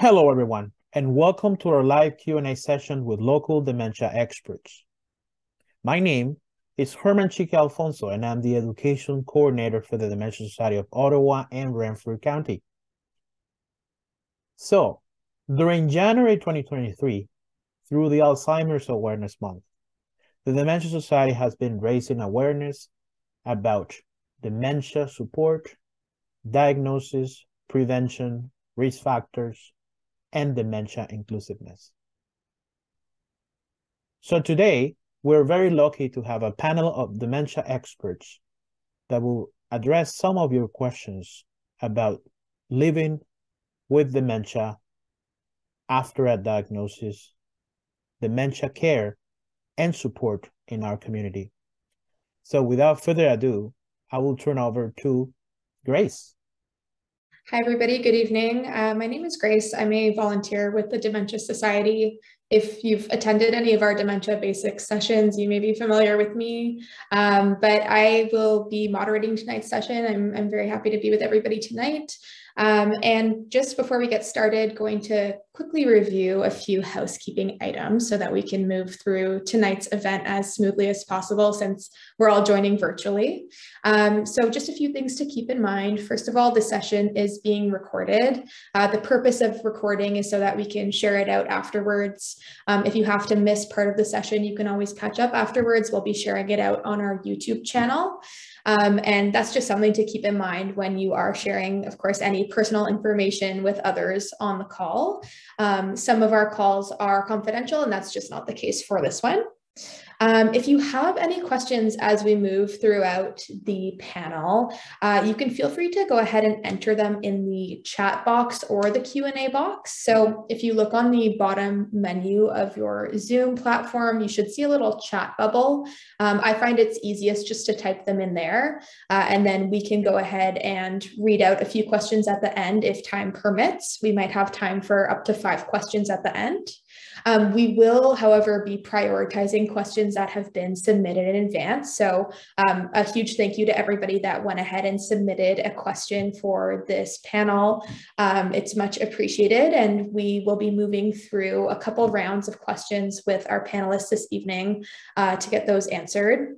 Hello, everyone, and welcome to our live Q&A session with local dementia experts. My name is Herman Chique Alfonso, and I'm the Education Coordinator for the Dementia Society of Ottawa and Renfrew County. So, during January 2023, through the Alzheimer's Awareness Month, the Dementia Society has been raising awareness about dementia support, diagnosis, prevention, risk factors, and dementia inclusiveness. So today, we're very lucky to have a panel of dementia experts that will address some of your questions about living with dementia after a diagnosis, dementia care, and support in our community. So without further ado, I will turn over to Grace. Hi, everybody. Good evening. Uh, my name is Grace. I'm a volunteer with the Dementia Society. If you've attended any of our dementia basics sessions, you may be familiar with me, um, but I will be moderating tonight's session. I'm, I'm very happy to be with everybody tonight. Um, and just before we get started, going to quickly review a few housekeeping items so that we can move through tonight's event as smoothly as possible since we're all joining virtually. Um, so just a few things to keep in mind. First of all, the session is being recorded. Uh, the purpose of recording is so that we can share it out afterwards. Um, if you have to miss part of the session, you can always catch up afterwards. We'll be sharing it out on our YouTube channel. Um, and that's just something to keep in mind when you are sharing, of course, any personal information with others on the call. Um, some of our calls are confidential, and that's just not the case for this one. Um, if you have any questions as we move throughout the panel, uh, you can feel free to go ahead and enter them in the chat box or the Q&A box. So if you look on the bottom menu of your Zoom platform, you should see a little chat bubble. Um, I find it's easiest just to type them in there, uh, and then we can go ahead and read out a few questions at the end if time permits. We might have time for up to five questions at the end. Um, we will, however, be prioritizing questions that have been submitted in advance. So um, a huge thank you to everybody that went ahead and submitted a question for this panel. Um, it's much appreciated and we will be moving through a couple rounds of questions with our panelists this evening uh, to get those answered.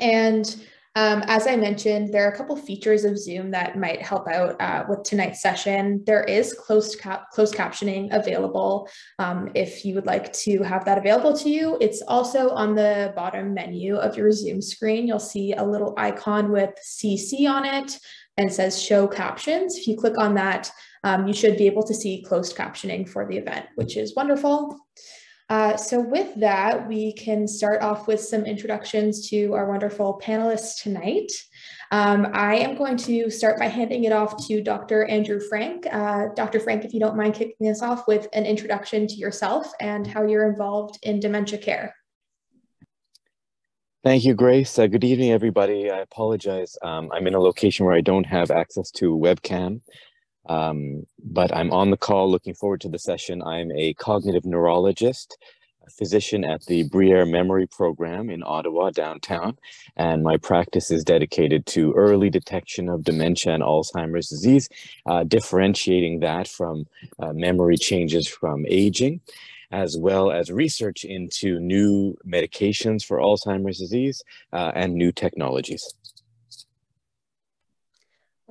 And um, as I mentioned, there are a couple features of Zoom that might help out uh, with tonight's session. There is closed, cap closed captioning available um, if you would like to have that available to you. It's also on the bottom menu of your Zoom screen. You'll see a little icon with CC on it and says show captions. If you click on that, um, you should be able to see closed captioning for the event, which is wonderful. Uh, so with that, we can start off with some introductions to our wonderful panelists tonight. Um, I am going to start by handing it off to Dr. Andrew Frank. Uh, Dr. Frank, if you don't mind kicking us off with an introduction to yourself and how you're involved in dementia care. Thank you, Grace. Uh, good evening, everybody. I apologize. Um, I'm in a location where I don't have access to webcam. Um, but I'm on the call looking forward to the session. I'm a cognitive neurologist, a physician at the Bruyère Memory Program in Ottawa, downtown, and my practice is dedicated to early detection of dementia and Alzheimer's disease, uh, differentiating that from uh, memory changes from aging as well as research into new medications for Alzheimer's disease uh, and new technologies.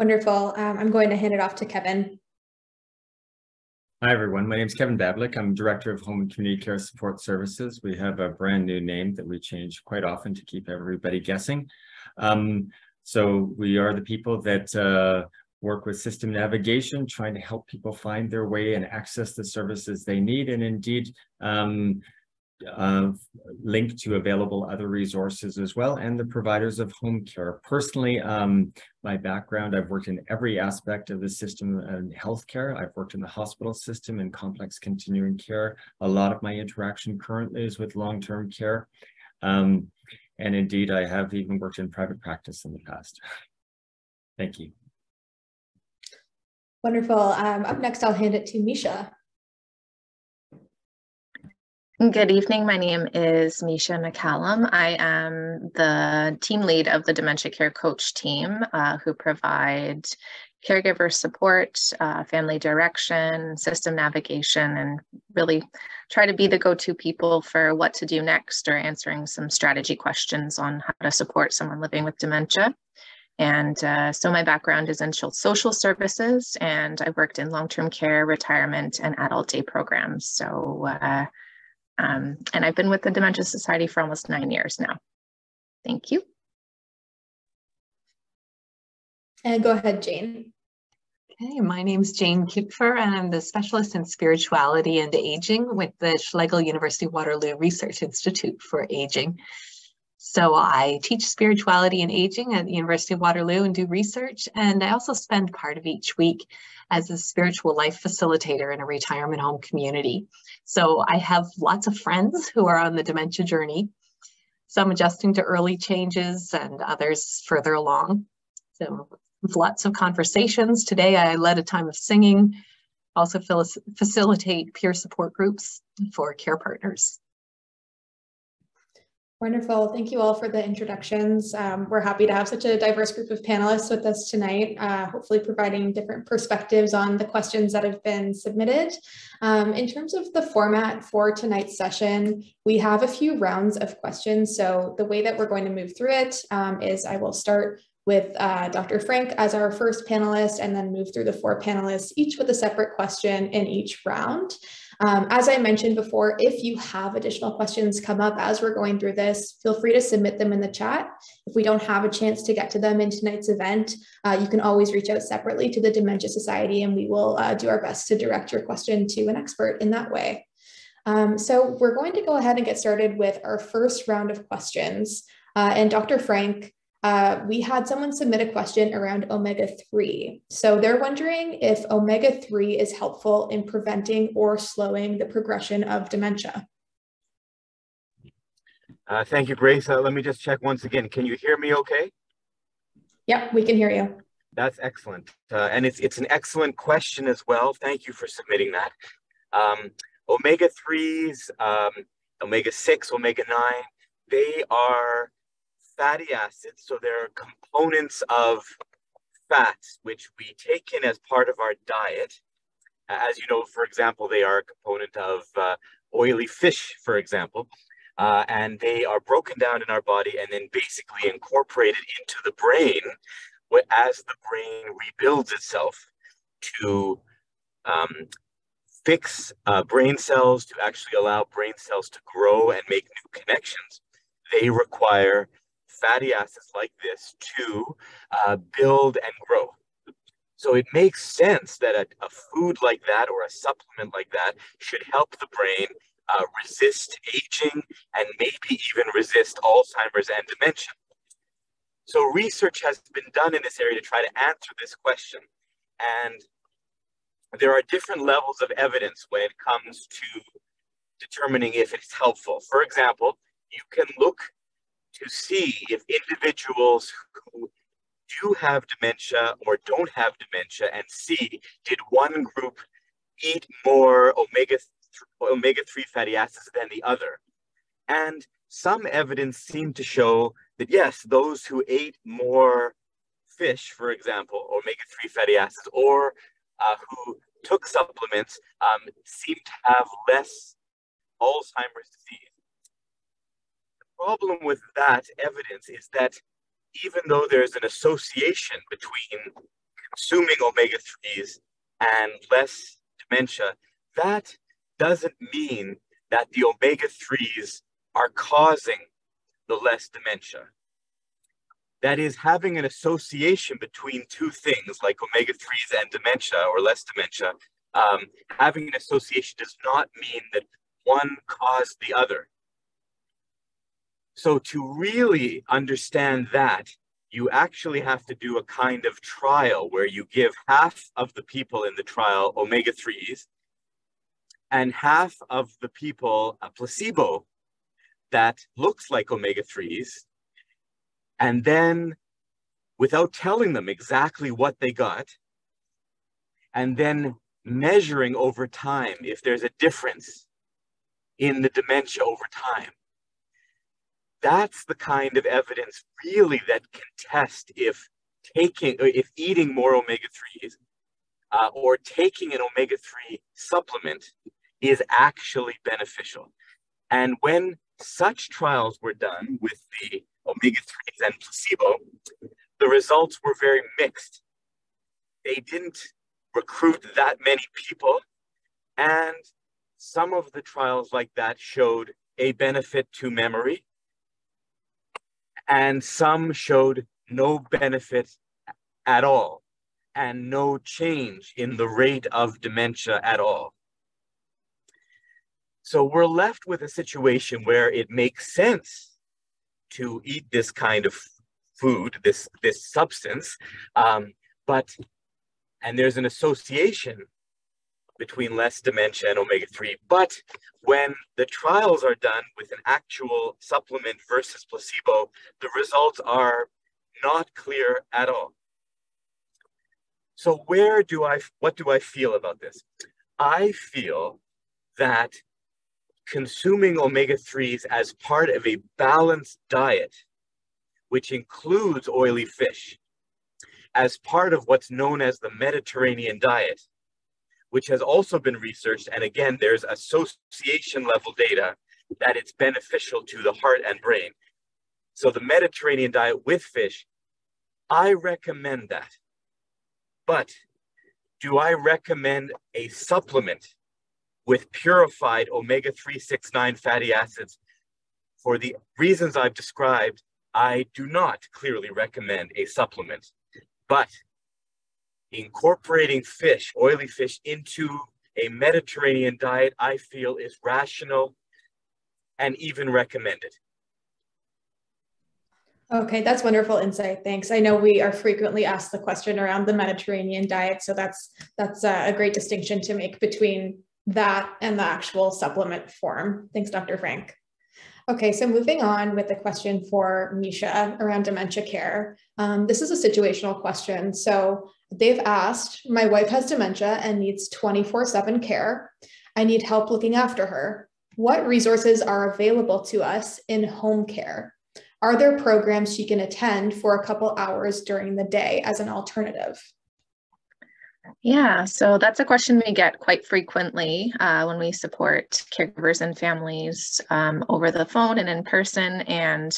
Wonderful. Um, I'm going to hand it off to Kevin. Hi, everyone. My name is Kevin Bablik. I'm Director of Home and Community Care Support Services. We have a brand new name that we change quite often to keep everybody guessing. Um, so we are the people that uh, work with system navigation, trying to help people find their way and access the services they need. And indeed, um, uh, link to available other resources as well and the providers of home care. Personally, um, my background, I've worked in every aspect of the system in healthcare. I've worked in the hospital system and complex continuing care. A lot of my interaction currently is with long-term care. Um, and indeed, I have even worked in private practice in the past. Thank you. Wonderful. Um, up next, I'll hand it to Misha. Good evening. My name is Misha McCallum. I am the team lead of the Dementia Care Coach team uh, who provide caregiver support, uh, family direction, system navigation, and really try to be the go-to people for what to do next or answering some strategy questions on how to support someone living with dementia. And uh, so my background is in social services and I've worked in long-term care, retirement, and adult day programs. So, uh, um, and I've been with the Dementia Society for almost nine years now. Thank you. And go ahead, Jane. Okay, my name is Jane Kuepfer, and I'm the specialist in spirituality and aging with the Schlegel University Waterloo Research Institute for Aging. So I teach spirituality and aging at the University of Waterloo and do research. And I also spend part of each week as a spiritual life facilitator in a retirement home community. So I have lots of friends who are on the dementia journey, some adjusting to early changes and others further along. So lots of conversations. Today I led a time of singing, also facilitate peer support groups for care partners. Wonderful. Thank you all for the introductions. Um, we're happy to have such a diverse group of panelists with us tonight, uh, hopefully providing different perspectives on the questions that have been submitted. Um, in terms of the format for tonight's session, we have a few rounds of questions. So the way that we're going to move through it um, is I will start with uh, Dr. Frank as our first panelist and then move through the four panelists, each with a separate question in each round. Um, as I mentioned before, if you have additional questions come up as we're going through this, feel free to submit them in the chat. If we don't have a chance to get to them in tonight's event, uh, you can always reach out separately to the Dementia Society and we will uh, do our best to direct your question to an expert in that way. Um, so we're going to go ahead and get started with our first round of questions. Uh, and Dr. Frank, uh, we had someone submit a question around omega 3. So they're wondering if omega 3 is helpful in preventing or slowing the progression of dementia. Uh, thank you, Grace. Uh, let me just check once again. Can you hear me okay? Yep, we can hear you. That's excellent. Uh, and it's, it's an excellent question as well. Thank you for submitting that. Um, omega 3s, um, omega 6, omega 9, they are fatty acids. So they're components of fats, which we take in as part of our diet. As you know, for example, they are a component of uh, oily fish, for example. Uh, and they are broken down in our body and then basically incorporated into the brain as the brain rebuilds itself to um, fix uh, brain cells, to actually allow brain cells to grow and make new connections. They require fatty acids like this to uh, build and grow. So it makes sense that a, a, food like that or a supplement like that should help the brain uh, resist aging and maybe even resist Alzheimer's and dementia. So research has been done in this area to try to answer this question. And there are different levels of evidence when it comes to determining if it's helpful. For example, you can look to see if individuals who do have dementia or don't have dementia and see did one group eat more omega omega 3 fatty acids than the other? And some evidence seemed to show that yes those who ate more fish for example omega 3 fatty acids or uh, who took supplements um, seemed to have less alzheimer's disease problem with that evidence is that even though there's an association between consuming omega 3s and less dementia, that doesn't mean that the omega 3s are causing the less dementia. That is, having an association between two things like omega 3s and dementia or less dementia, um, having an association does not mean that one caused the other. So to really understand that, you actually have to do a kind of trial where you give half of the people in the trial omega 3s and half of the people a placebo that looks like omega 3s. And then, without telling them exactly what they got, and then measuring over time if there's a difference in the dementia over time that's the kind of evidence really that can test if taking, if eating more omega-3s uh, or taking an omega-3 supplement is actually beneficial. And when such trials were done with the omega-3s and placebo, the results were very mixed. They didn't recruit that many people, and some of the trials like that showed a benefit to memory, and some showed no benefit at all and no change in the rate of dementia at all. So we're left with a situation where it makes sense to eat this kind of food, this, this substance, um, but, and there's an association between less dementia and omega-3. But when the trials are done with an actual supplement versus placebo, the results are not clear at all. So where do I, what do I feel about this? I feel that consuming omega-3s as part of a balanced diet, which includes oily fish, as part of what's known as the Mediterranean diet, which has also been researched. And again, there's association level data that it's beneficial to the heart and brain. So the Mediterranean diet with fish, I recommend that. But do I recommend a supplement with purified omega-369 fatty acids? For the reasons I've described, I do not clearly recommend a supplement. But incorporating fish, oily fish, into a Mediterranean diet, I feel is rational and even recommended. Okay, that's wonderful insight. Thanks. I know we are frequently asked the question around the Mediterranean diet, so that's that's a great distinction to make between that and the actual supplement form. Thanks, Dr. Frank. Okay, so moving on with the question for Misha around dementia care. Um, this is a situational question. So they've asked, my wife has dementia and needs 24 seven care. I need help looking after her. What resources are available to us in home care? Are there programs she can attend for a couple hours during the day as an alternative? Yeah, so that's a question we get quite frequently uh, when we support caregivers and families um, over the phone and in person. And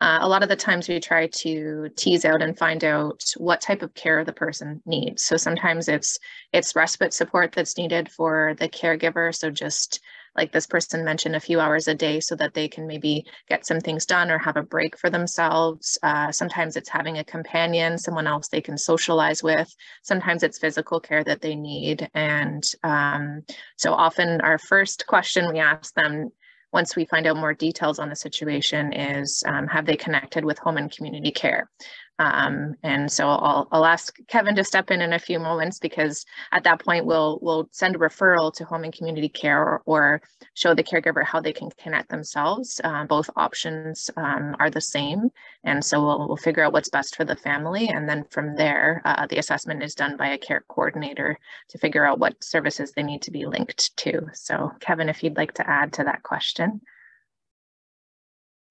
uh, a lot of the times we try to tease out and find out what type of care the person needs. So sometimes it's it's respite support that's needed for the caregiver. So just like this person mentioned, a few hours a day so that they can maybe get some things done or have a break for themselves. Uh, sometimes it's having a companion, someone else they can socialize with. Sometimes it's physical care that they need. And um, so often our first question we ask them once we find out more details on the situation is um, have they connected with home and community care? Um, and so I'll, I'll ask Kevin to step in in a few moments because at that point we'll we'll send a referral to home and community care or, or show the caregiver how they can connect themselves. Uh, both options um, are the same. And so we'll, we'll figure out what's best for the family. And then from there, uh, the assessment is done by a care coordinator to figure out what services they need to be linked to. So Kevin, if you'd like to add to that question.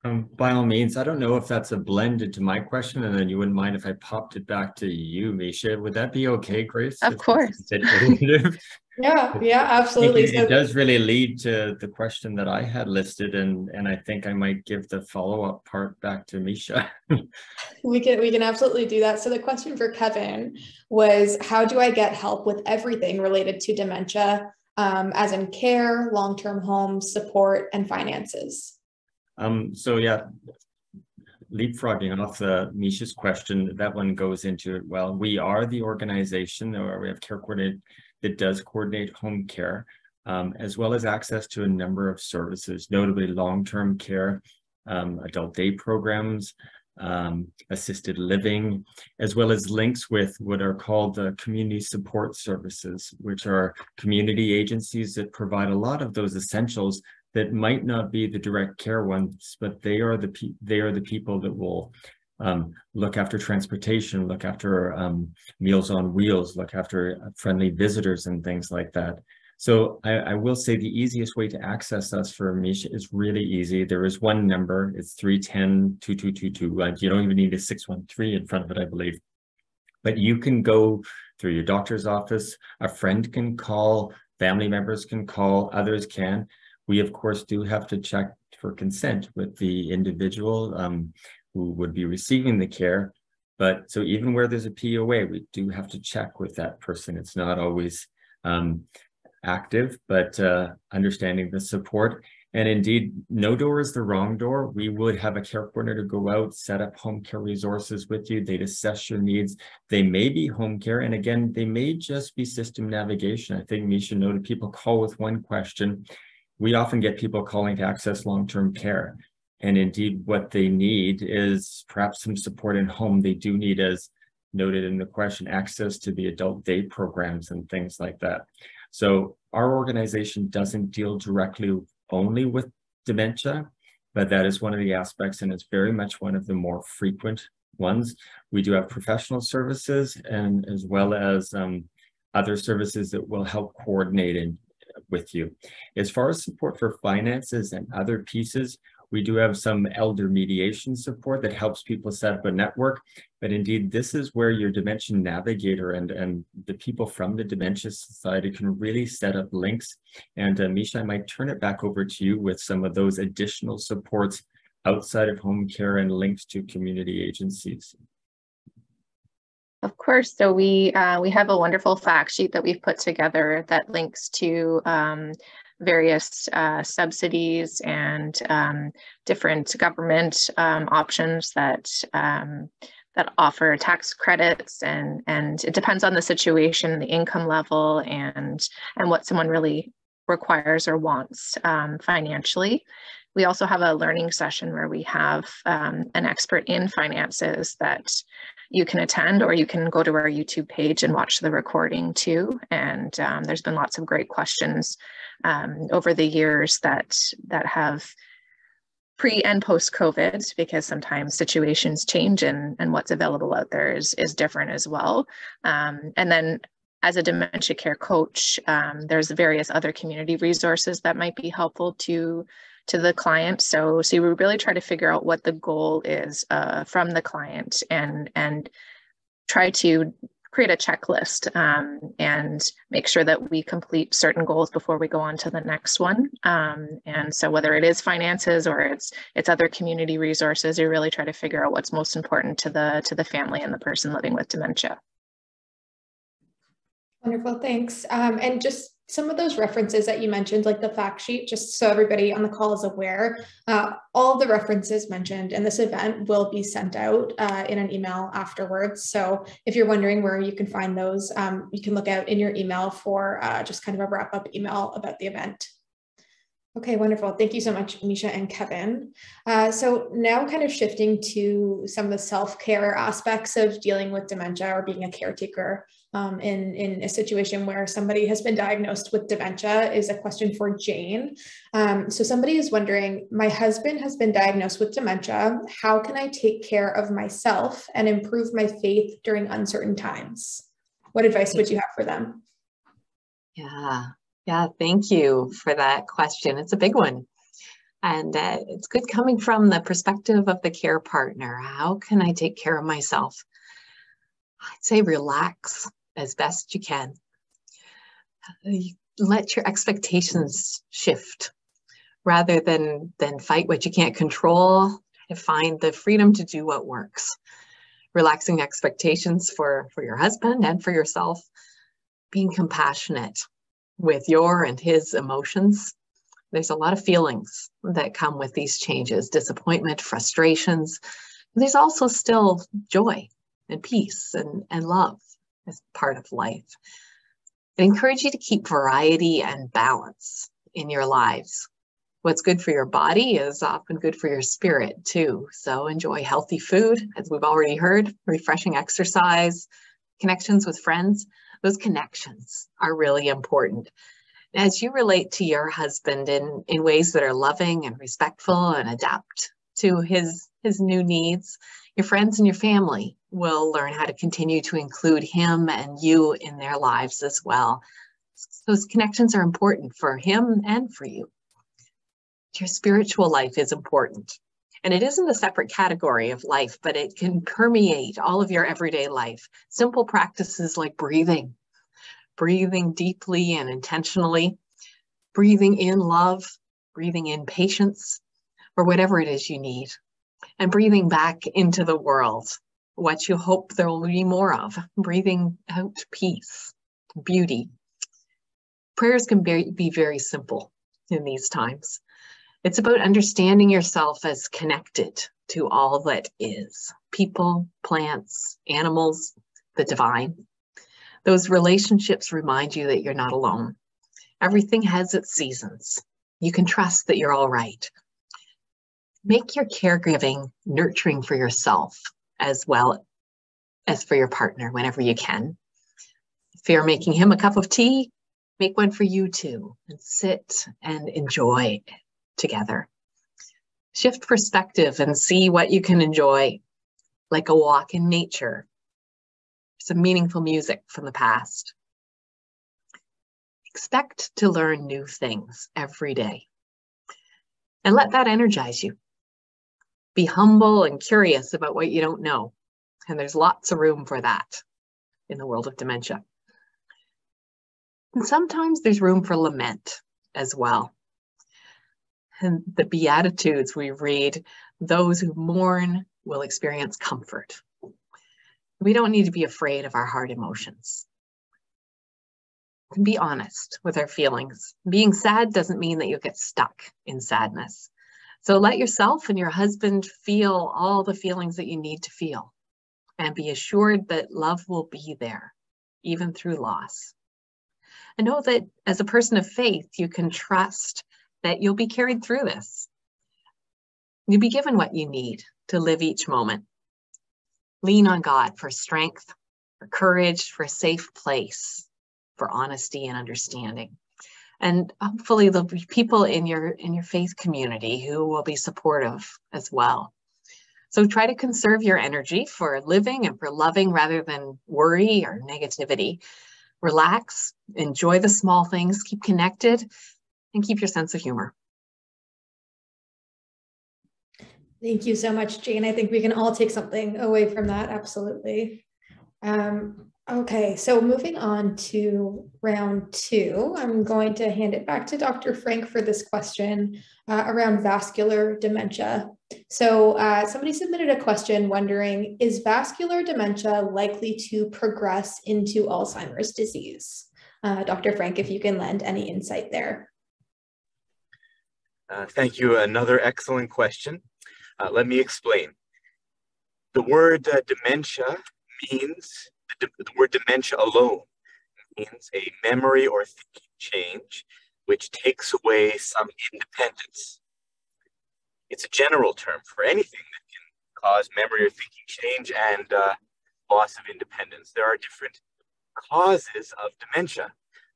Um, by all means, I don't know if that's a blend to my question, and then you wouldn't mind if I popped it back to you, Misha. Would that be okay, Grace? Of course. yeah, yeah, absolutely. It, it, does really lead to the question that I had listed, and and I think I might give the follow up part back to Misha. we can we can absolutely do that. So the question for Kevin was, how do I get help with everything related to dementia, um, as in care, long term home support, and finances? Um, so yeah, leapfrogging off the Misha's question, that one goes into it. Well, we are the organization, or we have care coordinate that does coordinate home care, um, as well as access to a number of services, notably long-term care, um, adult day programs, um, assisted living, as well as links with what are called the community support services, which are community agencies that provide a lot of those essentials that might not be the direct care ones, but they are the pe- they are the people that will um, look after transportation, look after um, meals on wheels, look after friendly visitors and things like that. So I, I, will say the easiest way to access us for Misha is really easy. There is one number, it's 310-2222. Uh, you don't even need a 613 in front of it, I believe. But you can go through your doctor's office, a friend can call, family members can call, others can. We, of course, do have to check for consent with the individual um, who would be receiving the care. But so even where there's a POA, we do have to check with that person. It's not always um, active, but uh, understanding the support. And indeed, no door is the wrong door. We would have a care coordinator go out, set up home care resources with you. They'd assess your needs. They may be home care. And again, they may just be system navigation. I think Misha noted people call with one question. We often get people calling to access long-term care. And indeed, what they need is perhaps some support in home. They do need, as noted in the question, access to the adult day programs and things like that. So our organization doesn't deal directly only with dementia, but that is one of the aspects and it's very much one of the more frequent ones. We do have professional services and as well as um, other services that will help coordinate in, with you. As far as support for finances and other pieces, we do have some elder mediation support that helps people set up a network, but indeed this is where your Dementia Navigator and, and the people from the Dementia Society can really set up links. And uh, Misha, I might turn it back over to you with some of those additional supports outside of home care and links to community agencies. Of course. So we uh, we have a wonderful fact sheet that we've put together that links to um, various uh, subsidies and um, different government um, options that um, that offer tax credits and and it depends on the situation, the income level, and and what someone really requires or wants um, financially. We also have a learning session where we have um, an expert in finances that you can attend or you can go to our YouTube page and watch the recording too. And um, there's been lots of great questions um, over the years that that have pre and post COVID because sometimes situations change and, and what's available out there is, is different as well. Um, and then as a dementia care coach, um, there's various other community resources that might be helpful to to the client. So, so we really try to figure out what the goal is uh, from the client and and try to create a checklist um, and make sure that we complete certain goals before we go on to the next one. Um, and so whether it is finances or it's it's other community resources, you really try to figure out what's most important to the to the family and the person living with dementia. Wonderful, thanks. Um, and just some of those references that you mentioned, like the fact sheet, just so everybody on the call is aware, uh, all the references mentioned in this event will be sent out uh, in an email afterwards. So if you're wondering where you can find those, um, you can look out in your email for uh, just kind of a wrap up email about the event. Okay, wonderful. Thank you so much, Misha and Kevin. Uh, so now kind of shifting to some of the self-care aspects of dealing with dementia or being a caretaker um, in, in a situation where somebody has been diagnosed with dementia is a question for Jane. Um, so somebody is wondering, my husband has been diagnosed with dementia. How can I take care of myself and improve my faith during uncertain times? What advice would you have for them? Yeah, yeah, thank you for that question. It's a big one. And uh, it's good coming from the perspective of the care partner. How can I take care of myself? I'd say relax as best you can. Uh, let your expectations shift rather than, than fight what you can't control and find the freedom to do what works. Relaxing expectations for, for your husband and for yourself, being compassionate with your and his emotions. There's a lot of feelings that come with these changes disappointment, frustrations. There's also still joy and peace and, and love as part of life. I encourage you to keep variety and balance in your lives. What's good for your body is often good for your spirit too. So enjoy healthy food, as we've already heard, refreshing exercise, connections with friends, those connections are really important. As you relate to your husband in, in ways that are loving and respectful and adapt to his, his new needs, your friends and your family will learn how to continue to include him and you in their lives as well. Those connections are important for him and for you. Your spiritual life is important. And it isn't a separate category of life, but it can permeate all of your everyday life. Simple practices like breathing, breathing deeply and intentionally, breathing in love, breathing in patience, or whatever it is you need, and breathing back into the world what you hope there will be more of, breathing out peace, beauty. Prayers can be, be very simple in these times. It's about understanding yourself as connected to all that is people, plants, animals, the divine. Those relationships remind you that you're not alone. Everything has its seasons. You can trust that you're all right. Make your caregiving nurturing for yourself as well as for your partner whenever you can. If you're making him a cup of tea, make one for you too and sit and enjoy together. Shift perspective and see what you can enjoy, like a walk in nature, some meaningful music from the past. Expect to learn new things every day and let that energize you. Be humble and curious about what you don't know. And there's lots of room for that in the world of dementia. And sometimes there's room for lament as well. And the Beatitudes we read, those who mourn will experience comfort. We don't need to be afraid of our hard emotions. Be honest with our feelings. Being sad doesn't mean that you'll get stuck in sadness. So let yourself and your husband feel all the feelings that you need to feel and be assured that love will be there, even through loss. And know that as a person of faith, you can trust that you'll be carried through this. You'll be given what you need to live each moment. Lean on God for strength, for courage, for a safe place, for honesty and understanding and hopefully there'll be people in your in your faith community who will be supportive as well so try to conserve your energy for living and for loving rather than worry or negativity relax enjoy the small things keep connected and keep your sense of humor Thank you so much, Jane. I think we can all take something away from that. Absolutely. Um, Okay, so moving on to round two, I'm going to hand it back to Dr. Frank for this question uh, around vascular dementia. So uh, somebody submitted a question wondering, is vascular dementia likely to progress into Alzheimer's disease? Uh, Dr. Frank, if you can lend any insight there. Uh, thank you. Another excellent question. Uh, let me explain. The word uh, dementia means the, the word dementia alone means a memory or thinking change which takes away some independence. It's a general term for anything that can cause memory or thinking change and uh, loss of independence. There are different causes of dementia.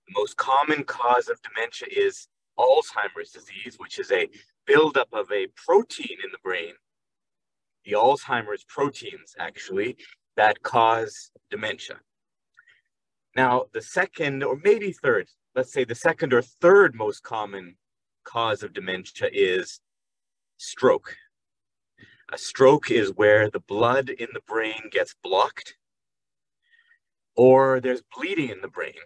The most common cause of dementia is Alzheimer's disease, which is a buildup of a protein in the brain. The Alzheimer's proteins actually that cause dementia. Now, the second or maybe third, let's say the second or third most common cause of dementia is stroke. A stroke is where the blood in the brain gets blocked or there's bleeding in the brain,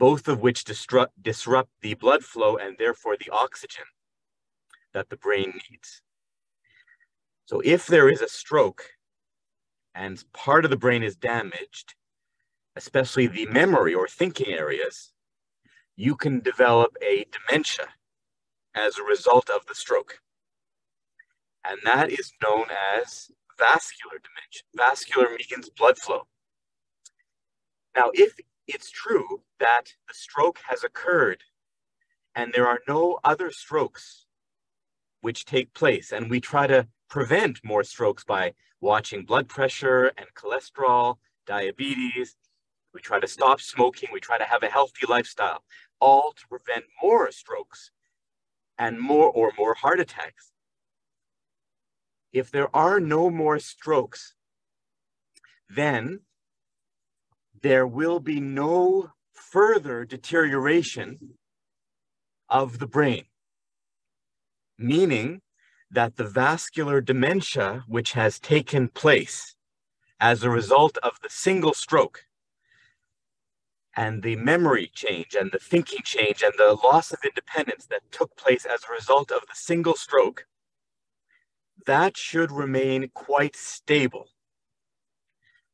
both of which disrupt, disrupt the blood flow and therefore the oxygen that the brain needs. So if there is a stroke, and part of the brain is damaged, especially the memory or thinking areas, you can develop a dementia as a result of the stroke. And that is known as vascular dementia. Vascular means blood flow. Now, if it's true that the stroke has occurred and there are no other strokes which take place, and we try to prevent more strokes by watching blood pressure and cholesterol, diabetes. We try to stop smoking. We try to have a healthy lifestyle, all to prevent more strokes and more or more heart attacks. If there are no more strokes, then there will be no further deterioration of the brain, meaning that the vascular dementia which has taken place as a result of the single stroke and the memory change and the thinking change and the loss of independence that took place as a result of the single stroke, that should remain quite stable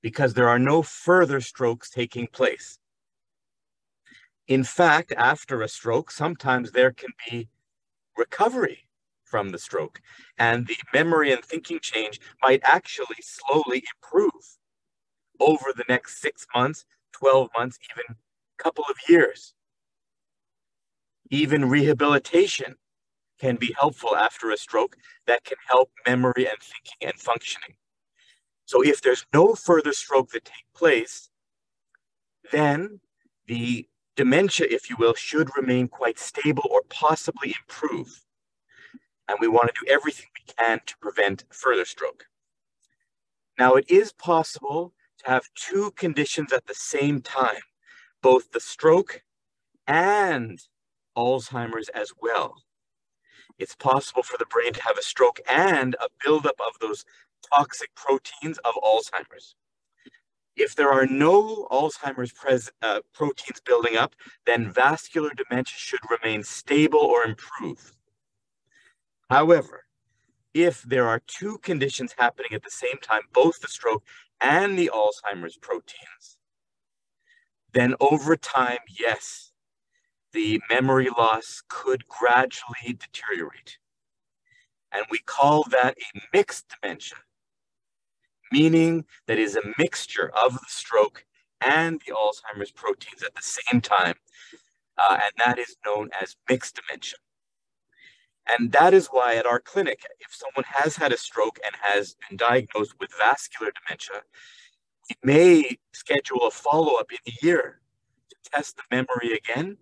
because there are no further strokes taking place. In fact, after a stroke, sometimes there can be recovery from the stroke, and the memory and thinking change might actually slowly improve over the next six months, 12 months, even a couple of years. Even rehabilitation can be helpful after a stroke that can help memory and thinking and functioning. So if there's no further stroke that take place, then the dementia, if you will, should remain quite stable or possibly improve. And we want to do everything we can to prevent further stroke. Now, it is possible to have two conditions at the same time, both the stroke and Alzheimer's as well. It's possible for the brain to have a stroke and a buildup of those toxic proteins of Alzheimer's. If there are no Alzheimer's uh, proteins building up, then vascular dementia should remain stable or improve. However, if there are two conditions happening at the same time, both the stroke and the Alzheimer's proteins, then over time, yes, the memory loss could gradually deteriorate. And we call that a mixed dementia, meaning that is a mixture of the stroke and the Alzheimer's proteins at the same time. Uh, and that is known as mixed dementia. And that is why at our clinic, if someone has had a stroke and has been diagnosed with vascular dementia, we may schedule a follow up in a year to test the memory again,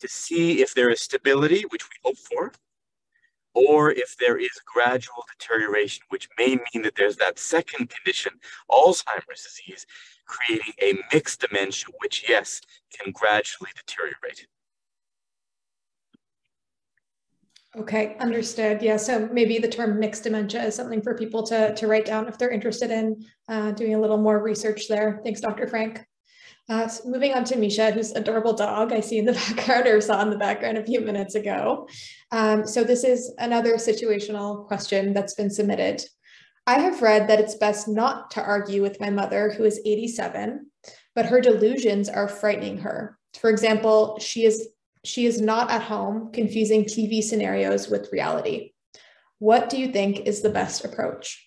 to see if there is stability, which we hope for, or if there is gradual deterioration, which may mean that there's that second condition, Alzheimer's disease, creating a mixed dementia, which, yes, can gradually deteriorate. Okay, understood. Yeah, so maybe the term mixed dementia is something for people to, to write down if they're interested in uh, doing a little more research there. Thanks, Dr. Frank. Uh, so moving on to Misha, who's adorable dog I see in the background or saw in the background a few minutes ago. Um, so this is another situational question that's been submitted. I have read that it's best not to argue with my mother, who is 87, but her delusions are frightening her. For example, she is she is not at home confusing TV scenarios with reality. What do you think is the best approach?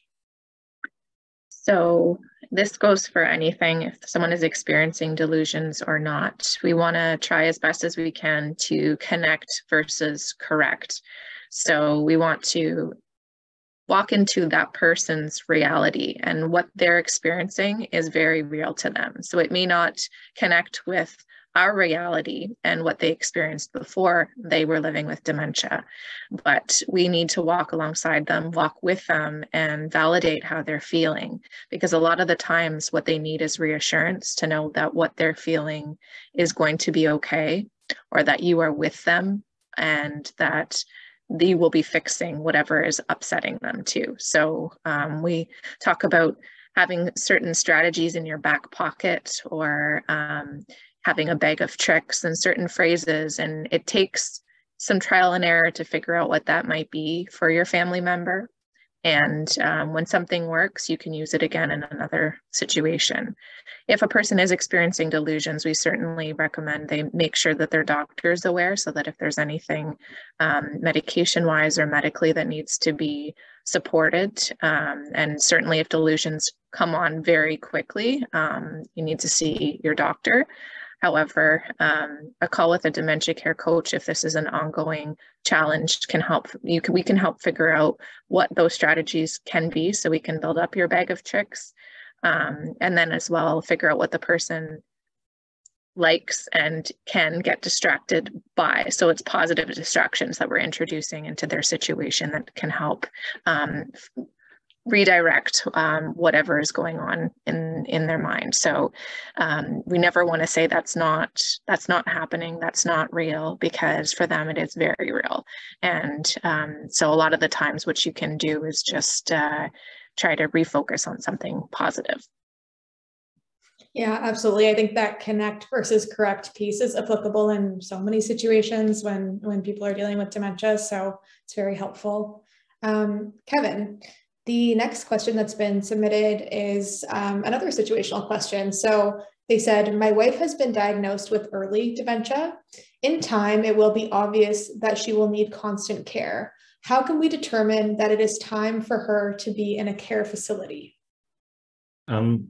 So, this goes for anything if someone is experiencing delusions or not. We want to try as best as we can to connect versus correct. So, we want to walk into that person's reality and what they're experiencing is very real to them. So, it may not connect with our reality and what they experienced before they were living with dementia. But we need to walk alongside them, walk with them, and validate how they're feeling. Because a lot of the times, what they need is reassurance to know that what they're feeling is going to be okay, or that you are with them, and that they will be fixing whatever is upsetting them too. So um, we talk about having certain strategies in your back pocket or um, having a bag of tricks and certain phrases. And it takes some trial and error to figure out what that might be for your family member. And um, when something works, you can use it again in another situation. If a person is experiencing delusions, we certainly recommend they make sure that their doctor is aware so that if there's anything um, medication wise or medically that needs to be supported, um, and certainly if delusions come on very quickly, um, you need to see your doctor. However, um, a call with a dementia care coach, if this is an ongoing challenge, can help. You can, we can help figure out what those strategies can be, so we can build up your bag of tricks, um, and then as well figure out what the person likes and can get distracted by. So it's positive distractions that we're introducing into their situation that can help um, redirect um, whatever is going on in in their mind so um, we never want to say that's not that's not happening that's not real because for them it is very real and um, so a lot of the times what you can do is just uh, try to refocus on something positive yeah, absolutely. I think that connect versus correct piece is applicable in so many situations when when people are dealing with dementia. So it's very helpful. Um, Kevin, the next question that's been submitted is um, another situational question. So they said, my wife has been diagnosed with early dementia. In time, it will be obvious that she will need constant care. How can we determine that it is time for her to be in a care facility? Um,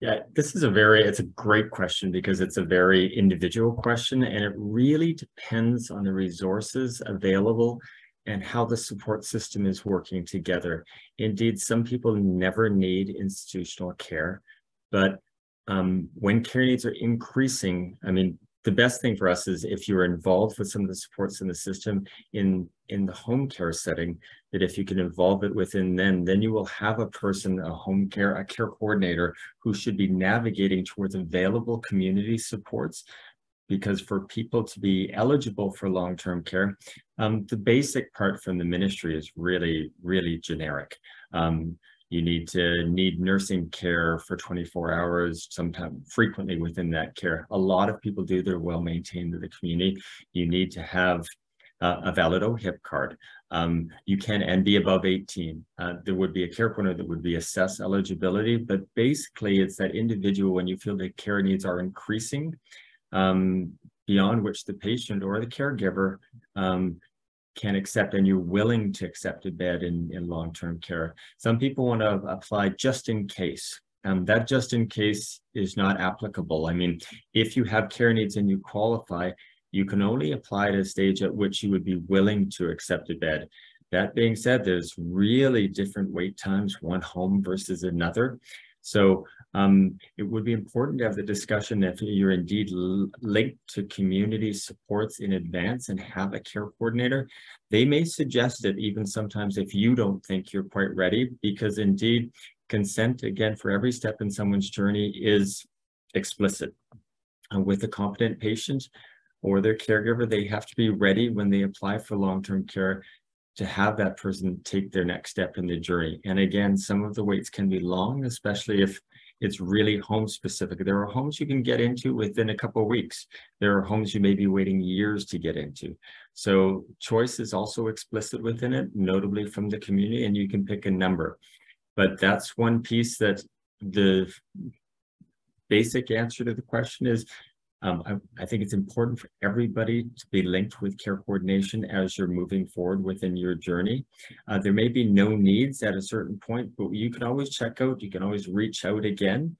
yeah, this is a very, it's a great question because it's a very individual question and it really depends on the resources available and how the support system is working together. Indeed, some people never need institutional care, but um, when care needs are increasing, I mean, the best thing for us is if you're involved with some of the supports in the system in in the home care setting, that if you can involve it within then, then you will have a person, a home care, a care coordinator who should be navigating towards available community supports because for people to be eligible for long-term care, um, the basic part from the ministry is really, really generic. Um, you need to need nursing care for 24 hours, sometimes frequently within that care. A lot of people do, they're well maintained in the community. You need to have uh, a valid OHIP card. Um, you can and be above 18. Uh, there would be a care coordinator that would be assess eligibility, but basically it's that individual when you feel that care needs are increasing um, beyond which the patient or the caregiver um, can accept and you're willing to accept a bed in, in long-term care. Some people want to apply just in case. Um, that just in case is not applicable. I mean, if you have care needs and you qualify, you can only apply at a stage at which you would be willing to accept a bed. That being said, there's really different wait times, one home versus another. So um, it would be important to have the discussion if you're indeed linked to community supports in advance and have a care coordinator. They may suggest it even sometimes if you don't think you're quite ready, because indeed consent, again, for every step in someone's journey is explicit. With a competent patient or their caregiver, they have to be ready when they apply for long-term care to have that person take their next step in the journey. And again, some of the waits can be long, especially if it's really home specific. There are homes you can get into within a couple of weeks. There are homes you may be waiting years to get into. So choice is also explicit within it, notably from the community, and you can pick a number. But that's one piece that the basic answer to the question is um, I, I, think it's important for everybody to be linked with care coordination as you're moving forward within your journey. Uh, there may be no needs at a certain point, but you can always check out, you can always reach out again.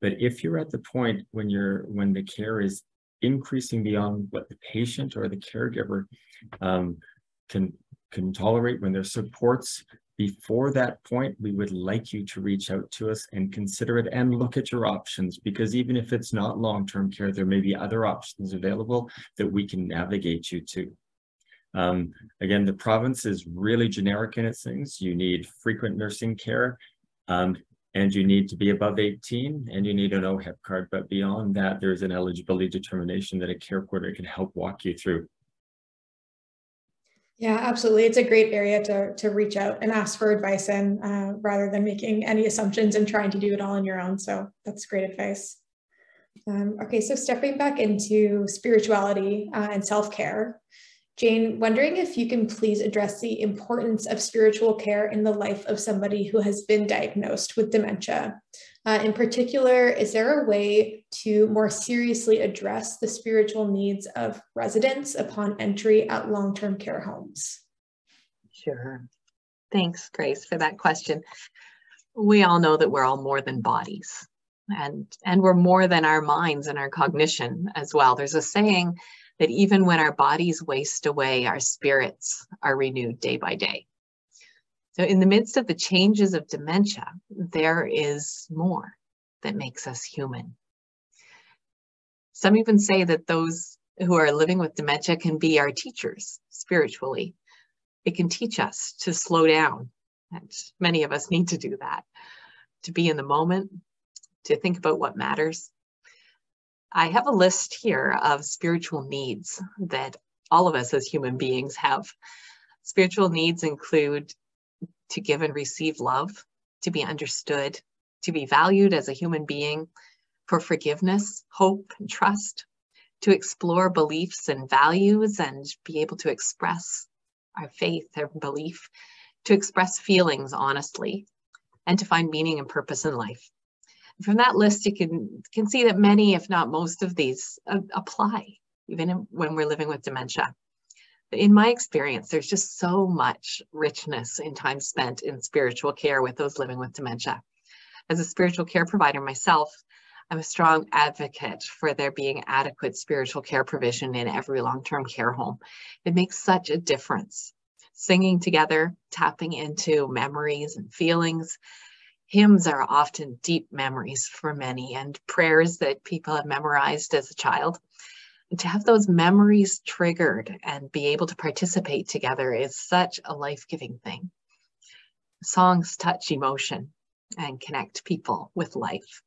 But if you're at the point when you're when the care is increasing beyond what the patient or the caregiver um, can can tolerate, when there's supports before that point, we would like you to reach out to us and consider it and look at your options because even if it's not long-term care, there may be other options available that we can navigate you to. Um, again, the province is really generic in its things. You need frequent nursing care um, and you need to be above 18 and you need an OHIP card. But beyond that, there's an eligibility determination that a care coordinator can help walk you through. Yeah, absolutely. It's a great area to, to reach out and ask for advice in uh, rather than making any assumptions and trying to do it all on your own. So that's great advice. Um, okay, so stepping back into spirituality uh, and self-care, Jane, wondering if you can please address the importance of spiritual care in the life of somebody who has been diagnosed with dementia. Uh, in particular, is there a way to more seriously address the spiritual needs of residents upon entry at long-term care homes? Sure. Thanks, Grace, for that question. We all know that we're all more than bodies and, and we're more than our minds and our cognition as well. There's a saying that even when our bodies waste away, our spirits are renewed day by day. So, in the midst of the changes of dementia, there is more that makes us human. Some even say that those who are living with dementia can be our teachers spiritually. It can teach us to slow down, And many of us need to do that, to be in the moment, to think about what matters. I have a list here of spiritual needs that all of us as human beings have. Spiritual needs include to give and receive love, to be understood, to be valued as a human being, for forgiveness, hope, and trust, to explore beliefs and values and be able to express our faith and belief, to express feelings honestly, and to find meaning and purpose in life. From that list, you can, can see that many, if not most of these, uh, apply even in, when we're living with dementia. In my experience, there's just so much richness in time spent in spiritual care with those living with dementia. As a spiritual care provider myself, I'm a strong advocate for there being adequate spiritual care provision in every long-term care home. It makes such a difference. Singing together, tapping into memories and feelings. Hymns are often deep memories for many and prayers that people have memorized as a child. And to have those memories triggered and be able to participate together is such a life-giving thing. Songs touch emotion and connect people with life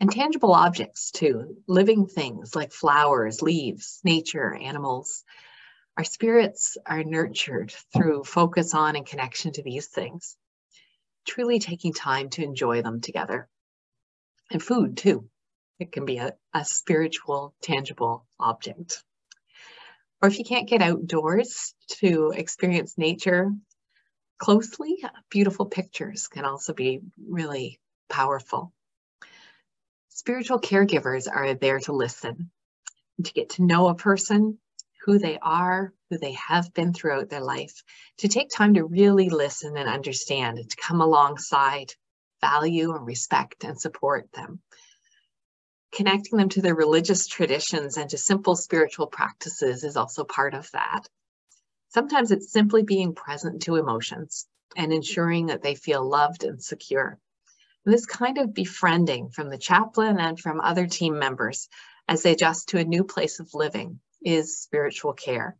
and tangible objects too, living things like flowers, leaves, nature, animals. Our spirits are nurtured through focus on and connection to these things, truly taking time to enjoy them together. And food too. It can be a, a spiritual, tangible object. Or if you can't get outdoors to experience nature closely, beautiful pictures can also be really powerful. Spiritual caregivers are there to listen, to get to know a person, who they are, who they have been throughout their life, to take time to really listen and understand, and to come alongside, value and respect and support them. Connecting them to their religious traditions and to simple spiritual practices is also part of that. Sometimes it's simply being present to emotions and ensuring that they feel loved and secure this kind of befriending from the chaplain and from other team members as they adjust to a new place of living is spiritual care.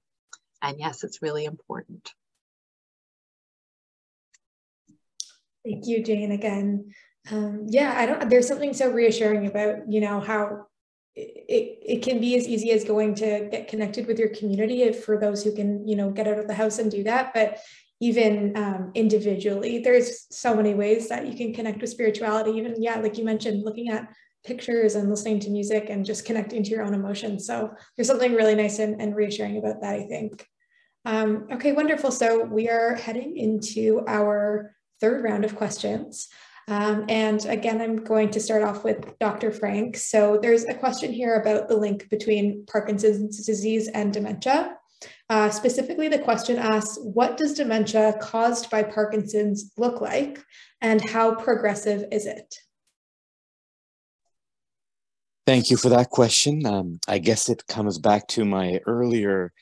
And yes, it's really important. Thank you, Jane, again. Um, yeah, I don't, there's something so reassuring about, you know, how it, it can be as easy as going to get connected with your community for those who can, you know, get out of the house and do that. But even um, individually. There's so many ways that you can connect with spirituality, even, yeah, like you mentioned, looking at pictures and listening to music and just connecting to your own emotions. So there's something really nice and, and reassuring about that, I think. Um, okay, wonderful. So we are heading into our third round of questions. Um, and again, I'm going to start off with Dr. Frank. So there's a question here about the link between Parkinson's disease and dementia. Uh, specifically, the question asks, what does dementia caused by Parkinson's look like and how progressive is it? Thank you for that question. Um, I guess it comes back to my earlier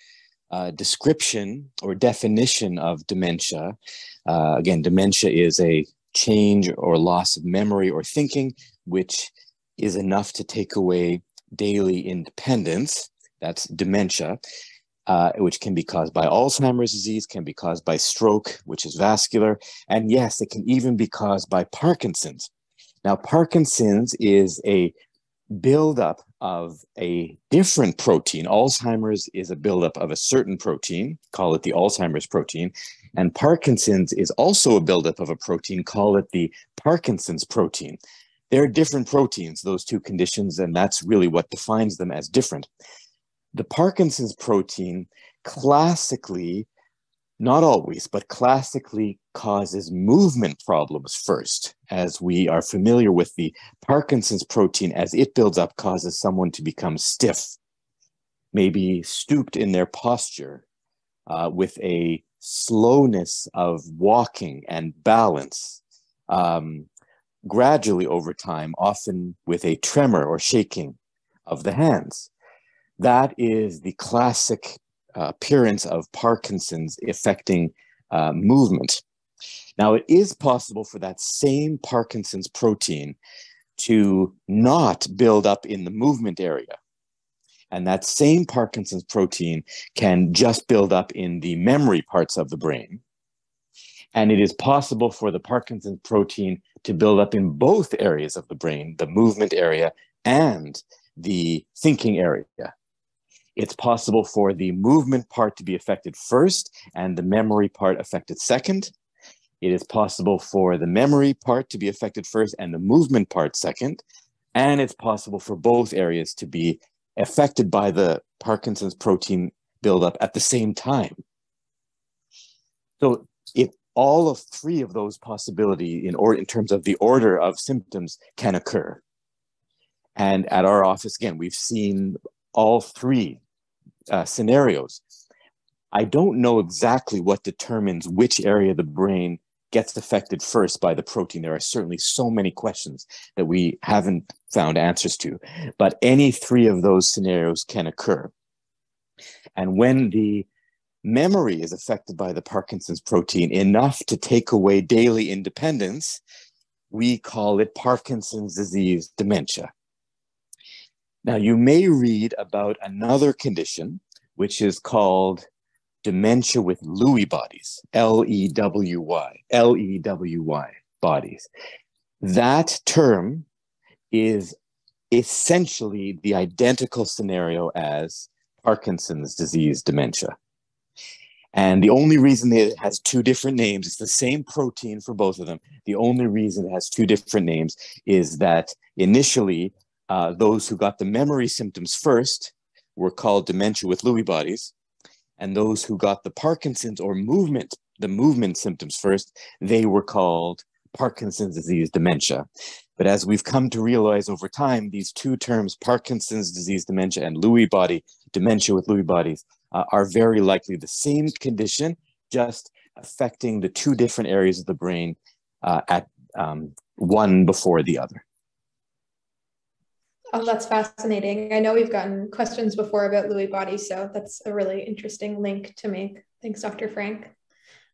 uh, description or definition of dementia. Uh, again, dementia is a change or loss of memory or thinking, which is enough to take away daily independence. That's dementia uh, which can be caused by Alzheimer's disease, can be caused by stroke, which is vascular, and yes, it can even be caused by Parkinson's. Now, Parkinson's is a buildup of a different protein. Alzheimer's is a buildup of a certain protein, call it the Alzheimer's protein, and Parkinson's is also a buildup of a protein, call it the Parkinson's protein. They're different proteins, those two conditions, and that's really what defines them as different the Parkinson's protein classically, not always, but classically causes movement problems first, as we are familiar with the Parkinson's protein as it builds up causes someone to become stiff, maybe stooped in their posture, uh, with a slowness of walking and balance. Um, gradually over time, often with a tremor or shaking of the hands. That is the classic appearance of Parkinson's affecting uh, movement. Now, it is possible for that same Parkinson's protein to not build up in the movement area. And that same Parkinson's protein can just build up in the memory parts of the brain. And it is possible for the Parkinson's protein to build up in both areas of the brain, the movement area and the thinking area. It's possible for the movement part to be affected first and the memory part affected second. It is possible for the memory part to be affected first and the movement part second. And it's possible for both areas to be affected by the Parkinson's protein buildup at the same time. So if all of three of those possibility in or in terms of the order of symptoms can occur. And at our office, again, we've seen all three uh, scenarios. I don't know exactly what determines which area of the brain gets affected first by the protein. There are certainly so many questions that we haven't found answers to, but any three of those scenarios can occur. And when the memory is affected by the Parkinson's protein enough to take away daily independence, we call it Parkinson's disease dementia. Now, you may read about another condition, which is called dementia with Lewy bodies, L E W Y, L E W Y bodies. That term is essentially the identical scenario as Parkinson's disease dementia. And the only reason it has two different names, it's the same protein for both of them. The only reason it has two different names is that initially, uh, those who got the memory symptoms first were called dementia with Lewy bodies and those who got the Parkinson's or movement, the movement symptoms first, they were called Parkinson's disease dementia. But as we've come to realize over time, these two terms, Parkinson's disease dementia and Lewy body dementia with Lewy bodies, uh, are very likely the same condition, just affecting the two different areas of the brain uh, at um, one before the other. Oh, that's fascinating. I know we've gotten questions before about Lewy body, so that's a really interesting link to make. Thanks, Dr. Frank.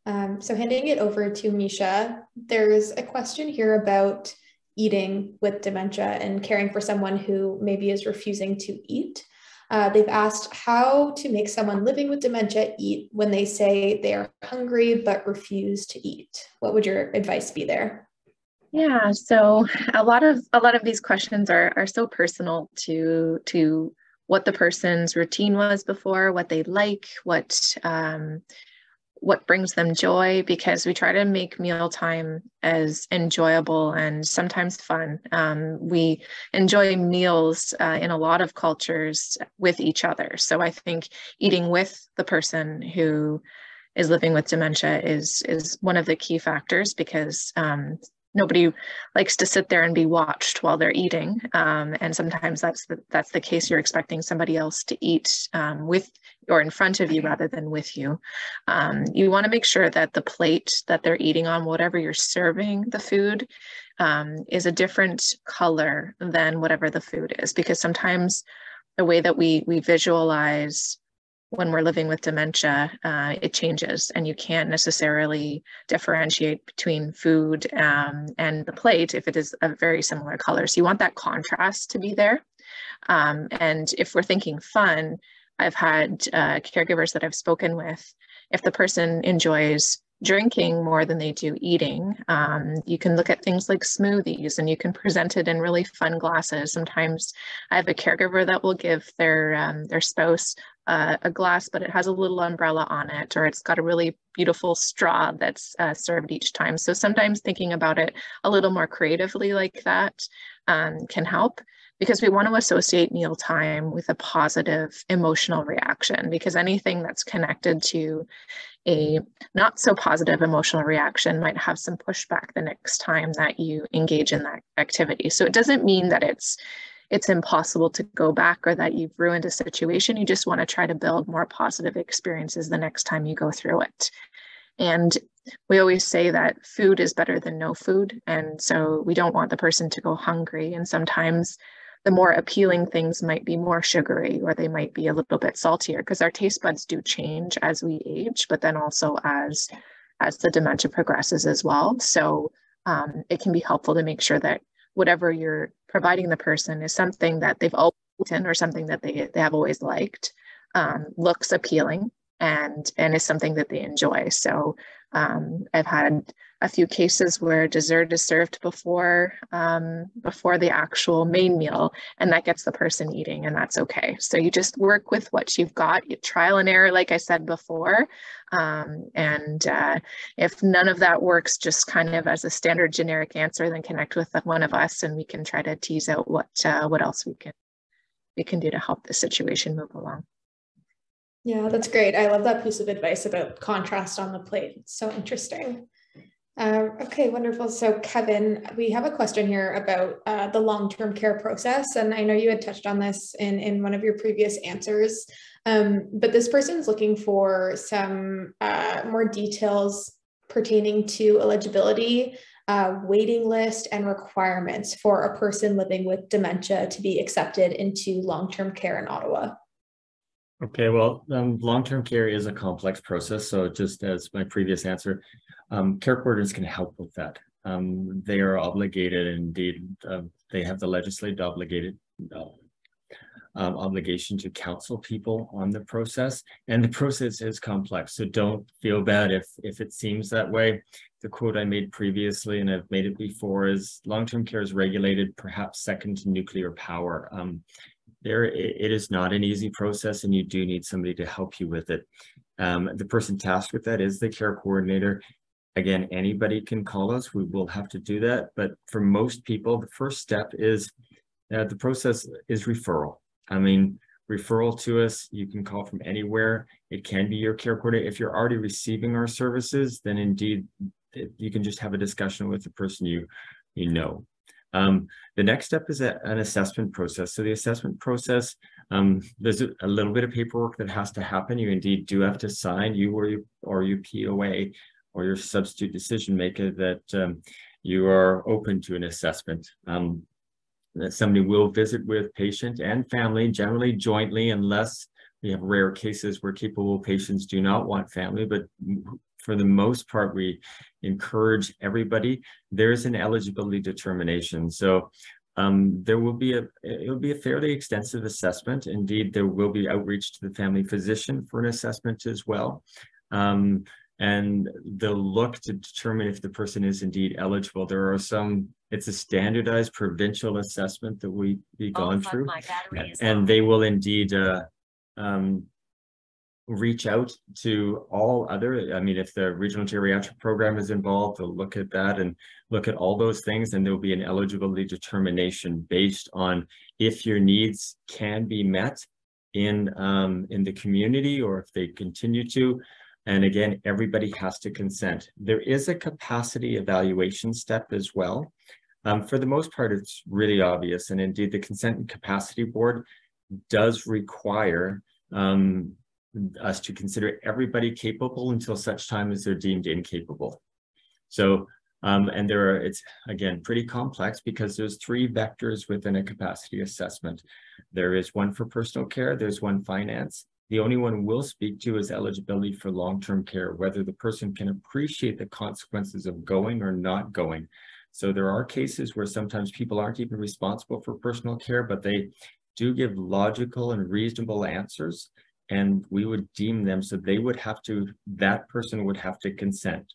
Um, so handing it over to Misha, there's a question here about eating with dementia and caring for someone who maybe is refusing to eat. Uh, they've asked how to make someone living with dementia eat when they say they are hungry but refuse to eat. What would your advice be there? Yeah, so a lot of a lot of these questions are are so personal to to what the person's routine was before, what they like, what um, what brings them joy, because we try to make mealtime as enjoyable and sometimes fun. Um, we enjoy meals uh, in a lot of cultures with each other. So I think eating with the person who is living with dementia is is one of the key factors because um, nobody likes to sit there and be watched while they're eating. Um, and sometimes that's the, that's the case. You're expecting somebody else to eat um, with or in front of you rather than with you. Um, you want to make sure that the plate that they're eating on whatever you're serving the food um, is a different color than whatever the food is. Because sometimes the way that we we visualize when we're living with dementia, uh, it changes, and you can't necessarily differentiate between food um, and the plate if it is a very similar color. So you want that contrast to be there. Um, and if we're thinking fun, I've had uh, caregivers that I've spoken with. If the person enjoys drinking more than they do eating. Um, you can look at things like smoothies and you can present it in really fun glasses. Sometimes I have a caregiver that will give their um, their spouse uh, a glass, but it has a little umbrella on it, or it's got a really beautiful straw that's uh, served each time. So sometimes thinking about it a little more creatively like that um, can help because we want to associate mealtime with a positive emotional reaction because anything that's connected to a not so positive emotional reaction might have some pushback the next time that you engage in that activity. So it doesn't mean that it's it's impossible to go back or that you've ruined a situation. You just want to try to build more positive experiences the next time you go through it. And we always say that food is better than no food. And so we don't want the person to go hungry. And sometimes the more appealing things might be more sugary or they might be a little bit saltier because our taste buds do change as we age, but then also as as the dementia progresses as well. So um, it can be helpful to make sure that whatever you're providing the person is something that they've always eaten or something that they, they have always liked, um, looks appealing, and and is something that they enjoy. So um, I've had a few cases where dessert is served before um, before the actual main meal, and that gets the person eating, and that's okay. So you just work with what you've got, you trial and error, like I said before, um, and uh, if none of that works, just kind of as a standard generic answer, then connect with one of us, and we can try to tease out what uh, what else we can we can do to help the situation move along. Yeah, that's great. I love that piece of advice about contrast on the plate. It's so interesting. Uh, okay, wonderful. So, Kevin, we have a question here about uh, the long-term care process, and I know you had touched on this in in one of your previous answers. Um, but this person's looking for some uh, more details pertaining to eligibility, uh, waiting list, and requirements for a person living with dementia to be accepted into long-term care in Ottawa. Okay, well, um, long-term care is a complex process. So just as my previous answer, um, care coordinators can help with that. Um, they are obligated, indeed, uh, they have the legislated obligated uh, um, obligation to counsel people on the process, and the process is complex. So don't feel bad if if it seems that way. The quote I made previously, and I've made it before, is long-term care is regulated, perhaps second to nuclear power. Um, there it is not an easy process and you do need somebody to help you with it. Um, the person tasked with that is the care coordinator. Again anybody can call us. We will have to do that but for most people the first step is uh, the process is referral. I mean referral to us you can call from anywhere. It can be your care coordinator. If you're already receiving our services then indeed you can just have a discussion with the person you you know um, the next step is a, an assessment process. So the assessment process, um, there's a, little bit of paperwork that has to happen. You indeed do have to sign, you or, you, or your POA or your substitute decision maker that um, you are open to an assessment. Um, that somebody will visit with patient and family, generally jointly, unless we have rare cases where capable patients do not want family, but for the most part, we encourage everybody. There's an eligibility determination. So um, there will be a it will be a fairly extensive assessment. Indeed, there will be outreach to the family physician for an assessment as well. Um, and they'll look to determine if the person is indeed eligible. There are some, it's a standardized provincial assessment that we be gone through. And they will indeed uh, um, reach out to all other, I mean, if the regional geriatric program is involved, they'll look at that and look at all those things and there'll be an eligibility determination based on if your needs can be met in um, in the community or if they continue to. And again, everybody has to consent. There is a capacity evaluation step as well. Um, for the most part, it's really obvious. And indeed, the Consent and Capacity Board does require um, us to consider everybody capable until such time as they're deemed incapable. So, um, and there are, it's again, pretty complex because there's three vectors within a capacity assessment. There is one for personal care, there's one finance. The only one we'll speak to is eligibility for long-term care, whether the person can appreciate the consequences of going or not going. So there are cases where sometimes people aren't even responsible for personal care, but they do give logical and reasonable answers and we would deem them so they would have to that person would have to consent.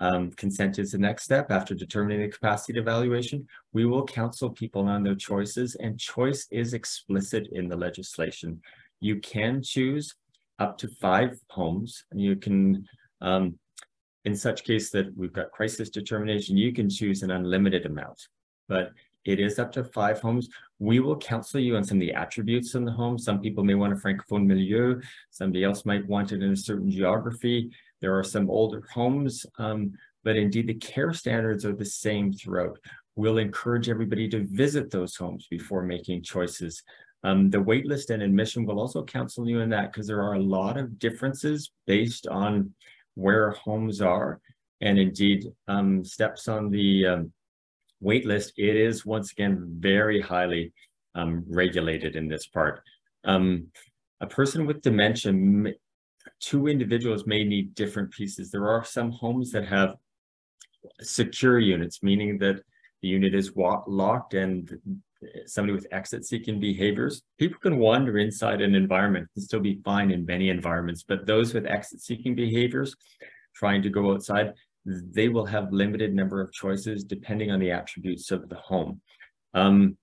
Um, consent is the next step. After determining the capacity evaluation we will counsel people on their choices and choice is explicit in the legislation. You can choose up to five homes. And you can um, in such case that we've got crisis determination you can choose an unlimited amount. But it is up to five homes. We will counsel you on some of the attributes in the home. Some people may want a francophone milieu. Somebody else might want it in a certain geography. There are some older homes, um, but indeed the care standards are the same throughout. We'll encourage everybody to visit those homes before making choices. Um, the waitlist and admission will also counsel you in that because there are a lot of differences based on where homes are and indeed um, steps on the um, waitlist, it is once again very highly um, regulated in this part. Um, a person with dementia, two individuals may need different pieces. There are some homes that have secure units, meaning that the unit is locked and somebody with exit seeking behaviors. People can wander inside an environment and still be fine in many environments, but those with exit seeking behaviors trying to go outside, they will have limited number of choices depending on the attributes of the home. Um,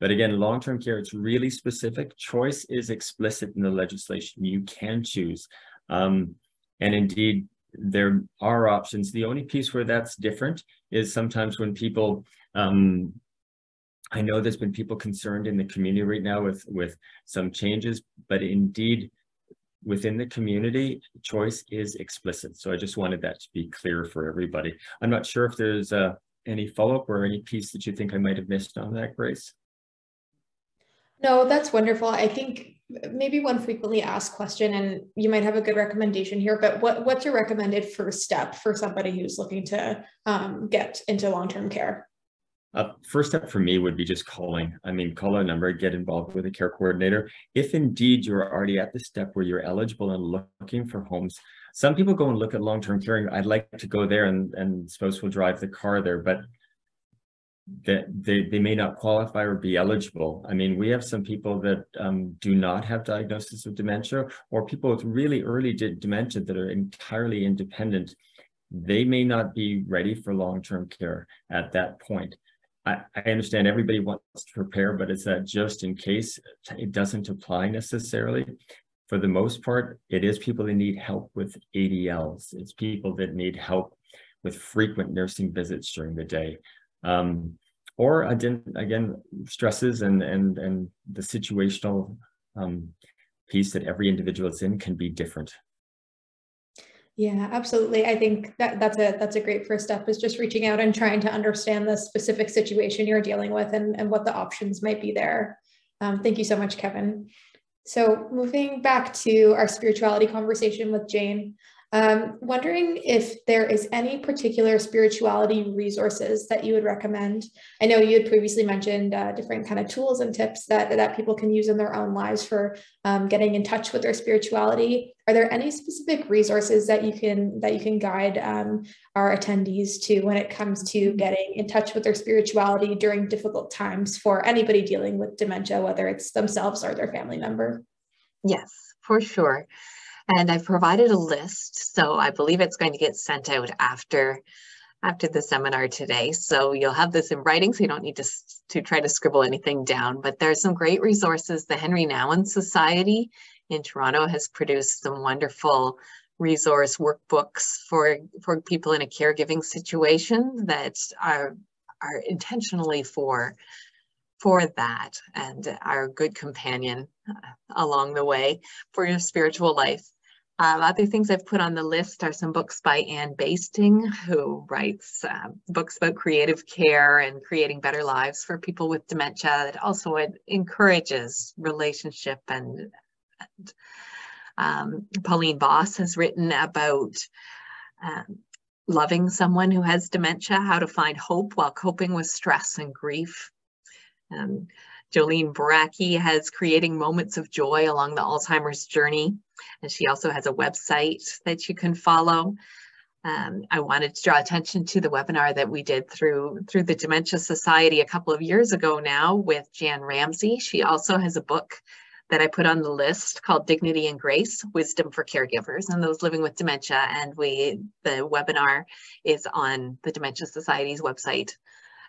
but again, long-term care, it's really specific. Choice is explicit in the legislation. You can choose. Um, and indeed, there are options. The only piece where that's different is sometimes when people um, I know there's been people concerned in the community right now with, with some changes, but indeed within the community, choice is explicit. So I just wanted that to be clear for everybody. I'm not sure if there's uh, any follow-up or any piece that you think I might have missed on that, Grace. No, that's wonderful. I think maybe one frequently asked question, and you might have a good recommendation here, but what, what's your recommended first step for somebody who's looking to um, get into long-term care? Uh, first step for me would be just calling. I mean, call a number, get involved with a care coordinator. If indeed you're already at the step where you're eligible and looking for homes, some people go and look at long-term caring. I'd like to go there and, and spouse will drive the car there, but that they, they may not qualify or be eligible. I mean, we have some people that um, do not have diagnosis of dementia or people with really early dementia that are entirely independent. They may not be ready for long-term care at that point. I, I understand everybody wants to prepare, but it's that just in case it doesn't apply necessarily. For the most part, it is people that need help with ADLs. It's people that need help with frequent nursing visits during the day. Um, or again, stresses and and and the situational um, piece that every individual is in can be different. Yeah, absolutely. I think that that's a that's a great first step is just reaching out and trying to understand the specific situation you're dealing with and, and what the options might be there. Um, thank you so much, Kevin. So moving back to our spirituality conversation with Jane, um, wondering if there is any particular spirituality resources that you would recommend. I know you had previously mentioned uh, different kind of tools and tips that, that people can use in their own lives for um, getting in touch with their spirituality. Are there any specific resources that you can that you can guide um, our attendees to when it comes to getting in touch with their spirituality during difficult times for anybody dealing with dementia, whether it's themselves or their family member? Yes, for sure. And I've provided a list, so I believe it's going to get sent out after after the seminar today. So you'll have this in writing, so you don't need to, to try to scribble anything down. But there's some great resources. The Henri Nouwen Society in Toronto has produced some wonderful resource workbooks for, for people in a caregiving situation that are, are intentionally for for that and are a good companion uh, along the way for your spiritual life. Um, other things I've put on the list are some books by Anne Basting, who writes uh, books about creative care and creating better lives for people with dementia. That also it encourages relationship and, and um, Pauline Boss has written about um, loving someone who has dementia, how to find hope while coping with stress and grief. Um, Jolene Brackey has creating moments of joy along the Alzheimer's journey. And she also has a website that you can follow. Um, I wanted to draw attention to the webinar that we did through through the Dementia Society a couple of years ago now with Jan Ramsey. She also has a book that I put on the list called Dignity and Grace, Wisdom for Caregivers and those living with dementia. And we the webinar is on the Dementia Society's website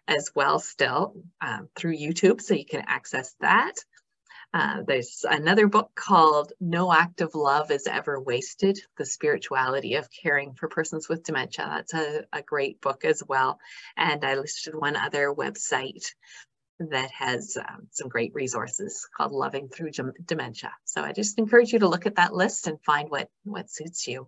as well still um, through YouTube, so you can access that. Uh, there's another book called No Act of Love is Ever Wasted, The Spirituality of Caring for Persons with Dementia. That's a, a great book as well. And I listed one other website that has um, some great resources called Loving Through Dementia. So I just encourage you to look at that list and find what, what suits you.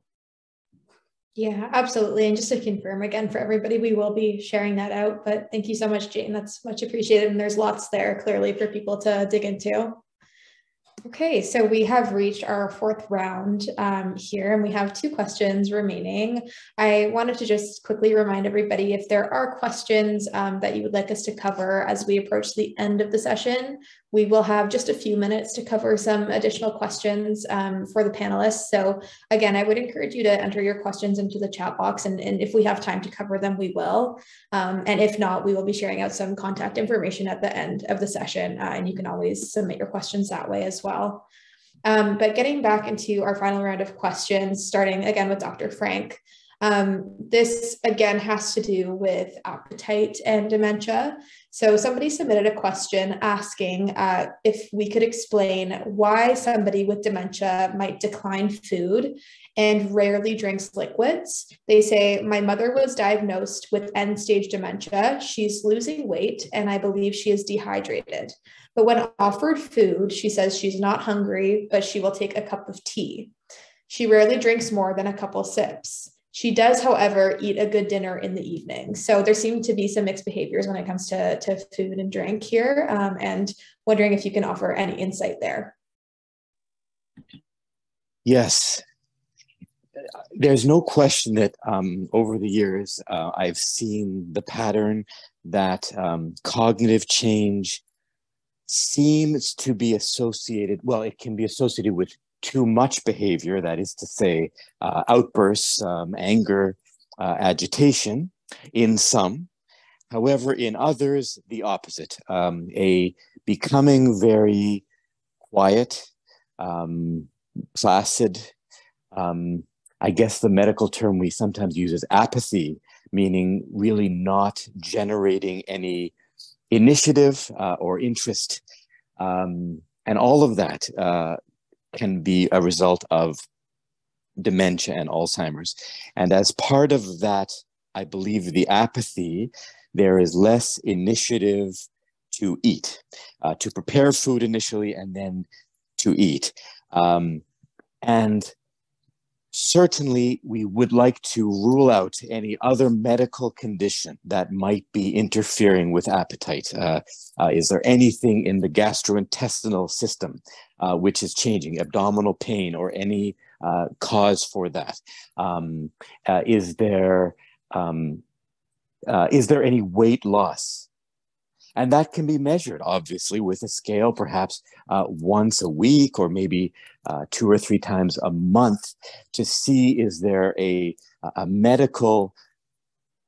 Yeah, absolutely. And just to confirm again for everybody, we will be sharing that out. But thank you so much, Jane. That's much appreciated. And there's lots there clearly for people to dig into. Okay, so we have reached our fourth round um, here, and we have two questions remaining. I wanted to just quickly remind everybody if there are questions um, that you would like us to cover as we approach the end of the session, we will have just a few minutes to cover some additional questions um, for the panelists. So again, I would encourage you to enter your questions into the chat box, and, and if we have time to cover them, we will. Um, and if not, we will be sharing out some contact information at the end of the session, uh, and you can always submit your questions that way as well. Um, but getting back into our final round of questions, starting again with Dr. Frank. Um, this again has to do with appetite and dementia. So somebody submitted a question asking uh, if we could explain why somebody with dementia might decline food and rarely drinks liquids. They say, My mother was diagnosed with end stage dementia. She's losing weight, and I believe she is dehydrated. But when offered food, she says she's not hungry, but she will take a cup of tea. She rarely drinks more than a couple sips. She does, however, eat a good dinner in the evening. So there seem to be some mixed behaviors when it comes to, to food and drink here, um, and wondering if you can offer any insight there. Yes. There's no question that um, over the years, uh, I've seen the pattern that um, cognitive change seems to be associated, well, it can be associated with too much behavior, that is to say, uh, outbursts, um, anger, uh, agitation in some. However, in others, the opposite, um, a becoming very quiet, um, placid. Um, I guess the medical term we sometimes use is apathy, meaning really not generating any initiative uh, or interest. Um, and all of that uh, can be a result of dementia and Alzheimer's. And as part of that, I believe the apathy, there is less initiative to eat, uh, to prepare food initially and then to eat. Um, and certainly we would like to rule out any other medical condition that might be interfering with appetite. Uh, uh, is there anything in the gastrointestinal system uh, which is changing, abdominal pain or any uh, cause for that? Um, uh, is there um, uh, is there any weight loss and that can be measured, obviously, with a scale, perhaps uh, once a week or maybe uh, two or three times a month to see is there a, a medical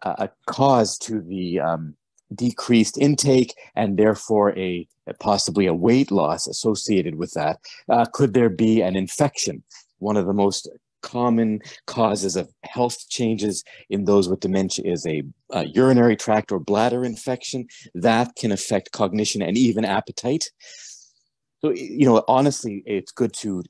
a cause to the um, decreased intake and therefore a, a, possibly a weight loss associated with that. Uh, could there be an infection? One of the most common causes of health changes in those with dementia is a, a, urinary tract or bladder infection that can affect cognition and even appetite. So, you know, honestly, it's good to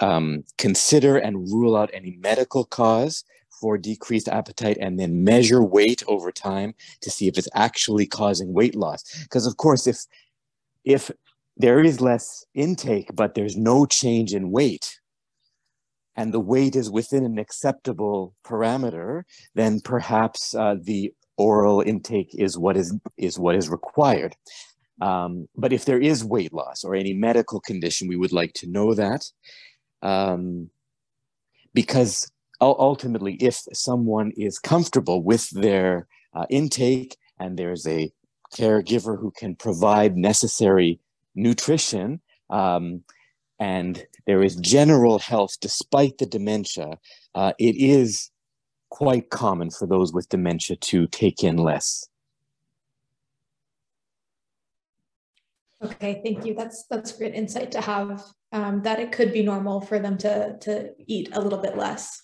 um, consider and rule out any medical cause for decreased appetite and then measure weight over time to see if it's actually causing weight loss. Because of course, if if there is less intake, but there's no change in weight, and the weight is within an acceptable parameter, then perhaps uh, the oral intake is what is is what is required. Um, but if there is weight loss or any medical condition, we would like to know that, um, because ultimately, if someone is comfortable with their uh, intake and there's a caregiver who can provide necessary nutrition, um, and there is general health despite the dementia, uh, it is quite common for those with dementia to take in less. Okay, thank you. That's that's great insight to have. Um, that it could be normal for them to to eat a little bit less.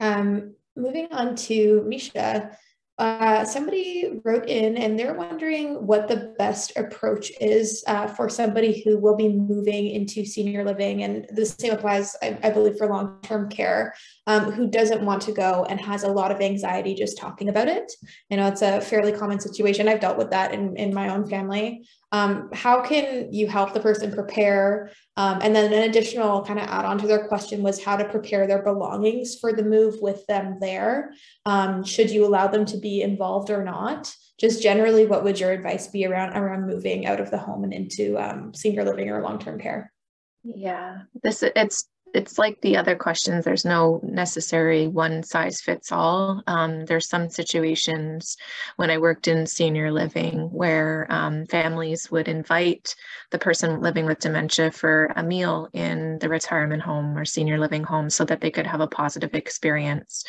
Um, moving on to Misha, uh, somebody wrote in and they're wondering what the best approach is uh, for somebody who will be moving into senior living. And the same applies, I, I believe, for long term care, um, who doesn't want to go and has a lot of anxiety just talking about it. You know, it's a fairly common situation. I've dealt with that in, in my own family. Um, how can you help the person prepare? Um, and then an additional kind of add on to their question was how to prepare their belongings for the move with them there. Um, should you allow them to be involved or not? Just generally, what would your advice be around around moving out of the home and into um, senior living or long term care? Yeah, this it's it's like the other questions. There's no necessary one size fits all. Um, there's some situations when I worked in senior living where um, families would invite the person living with dementia for a meal in the retirement home or senior living home so that they could have a positive experience.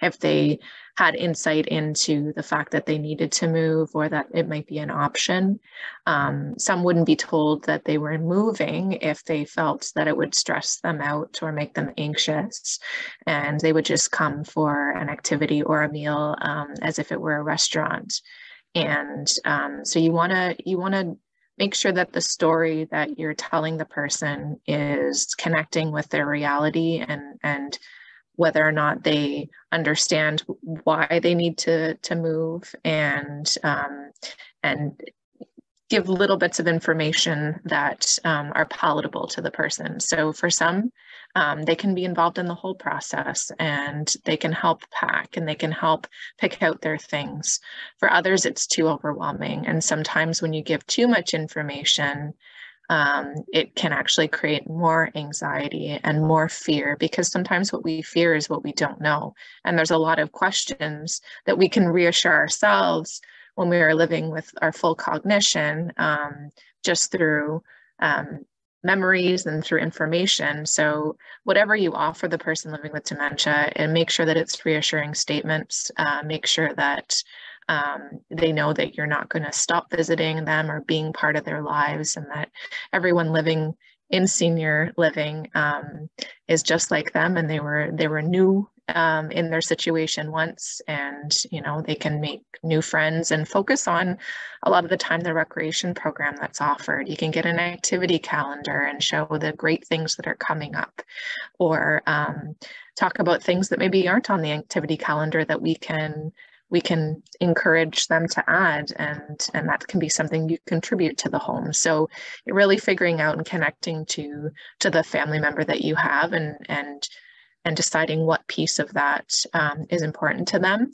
If they had insight into the fact that they needed to move or that it might be an option. Um, some wouldn't be told that they were moving if they felt that it would stress them out or make them anxious. And they would just come for an activity or a meal um, as if it were a restaurant. And um, so you want to you want to make sure that the story that you're telling the person is connecting with their reality and and whether or not they understand why they need to to move and um, and give little bits of information that um, are palatable to the person. So for some, um, they can be involved in the whole process and they can help pack and they can help pick out their things. For others, it's too overwhelming. And sometimes when you give too much information, um, it can actually create more anxiety and more fear because sometimes what we fear is what we don't know. And there's a lot of questions that we can reassure ourselves when we are living with our full cognition um, just through um, memories and through information. So whatever you offer the person living with dementia and make sure that it's reassuring statements, uh, make sure that um, they know that you're not going to stop visiting them or being part of their lives and that everyone living in senior living um, is just like them and they were they were new um, in their situation once and you know they can make new friends and focus on a lot of the time the recreation program that's offered. You can get an activity calendar and show the great things that are coming up or um, talk about things that maybe aren't on the activity calendar that we can we can encourage them to add and and that can be something you contribute to the home. So really figuring out and connecting to to the family member that you have and and and deciding what piece of that um, is important to them.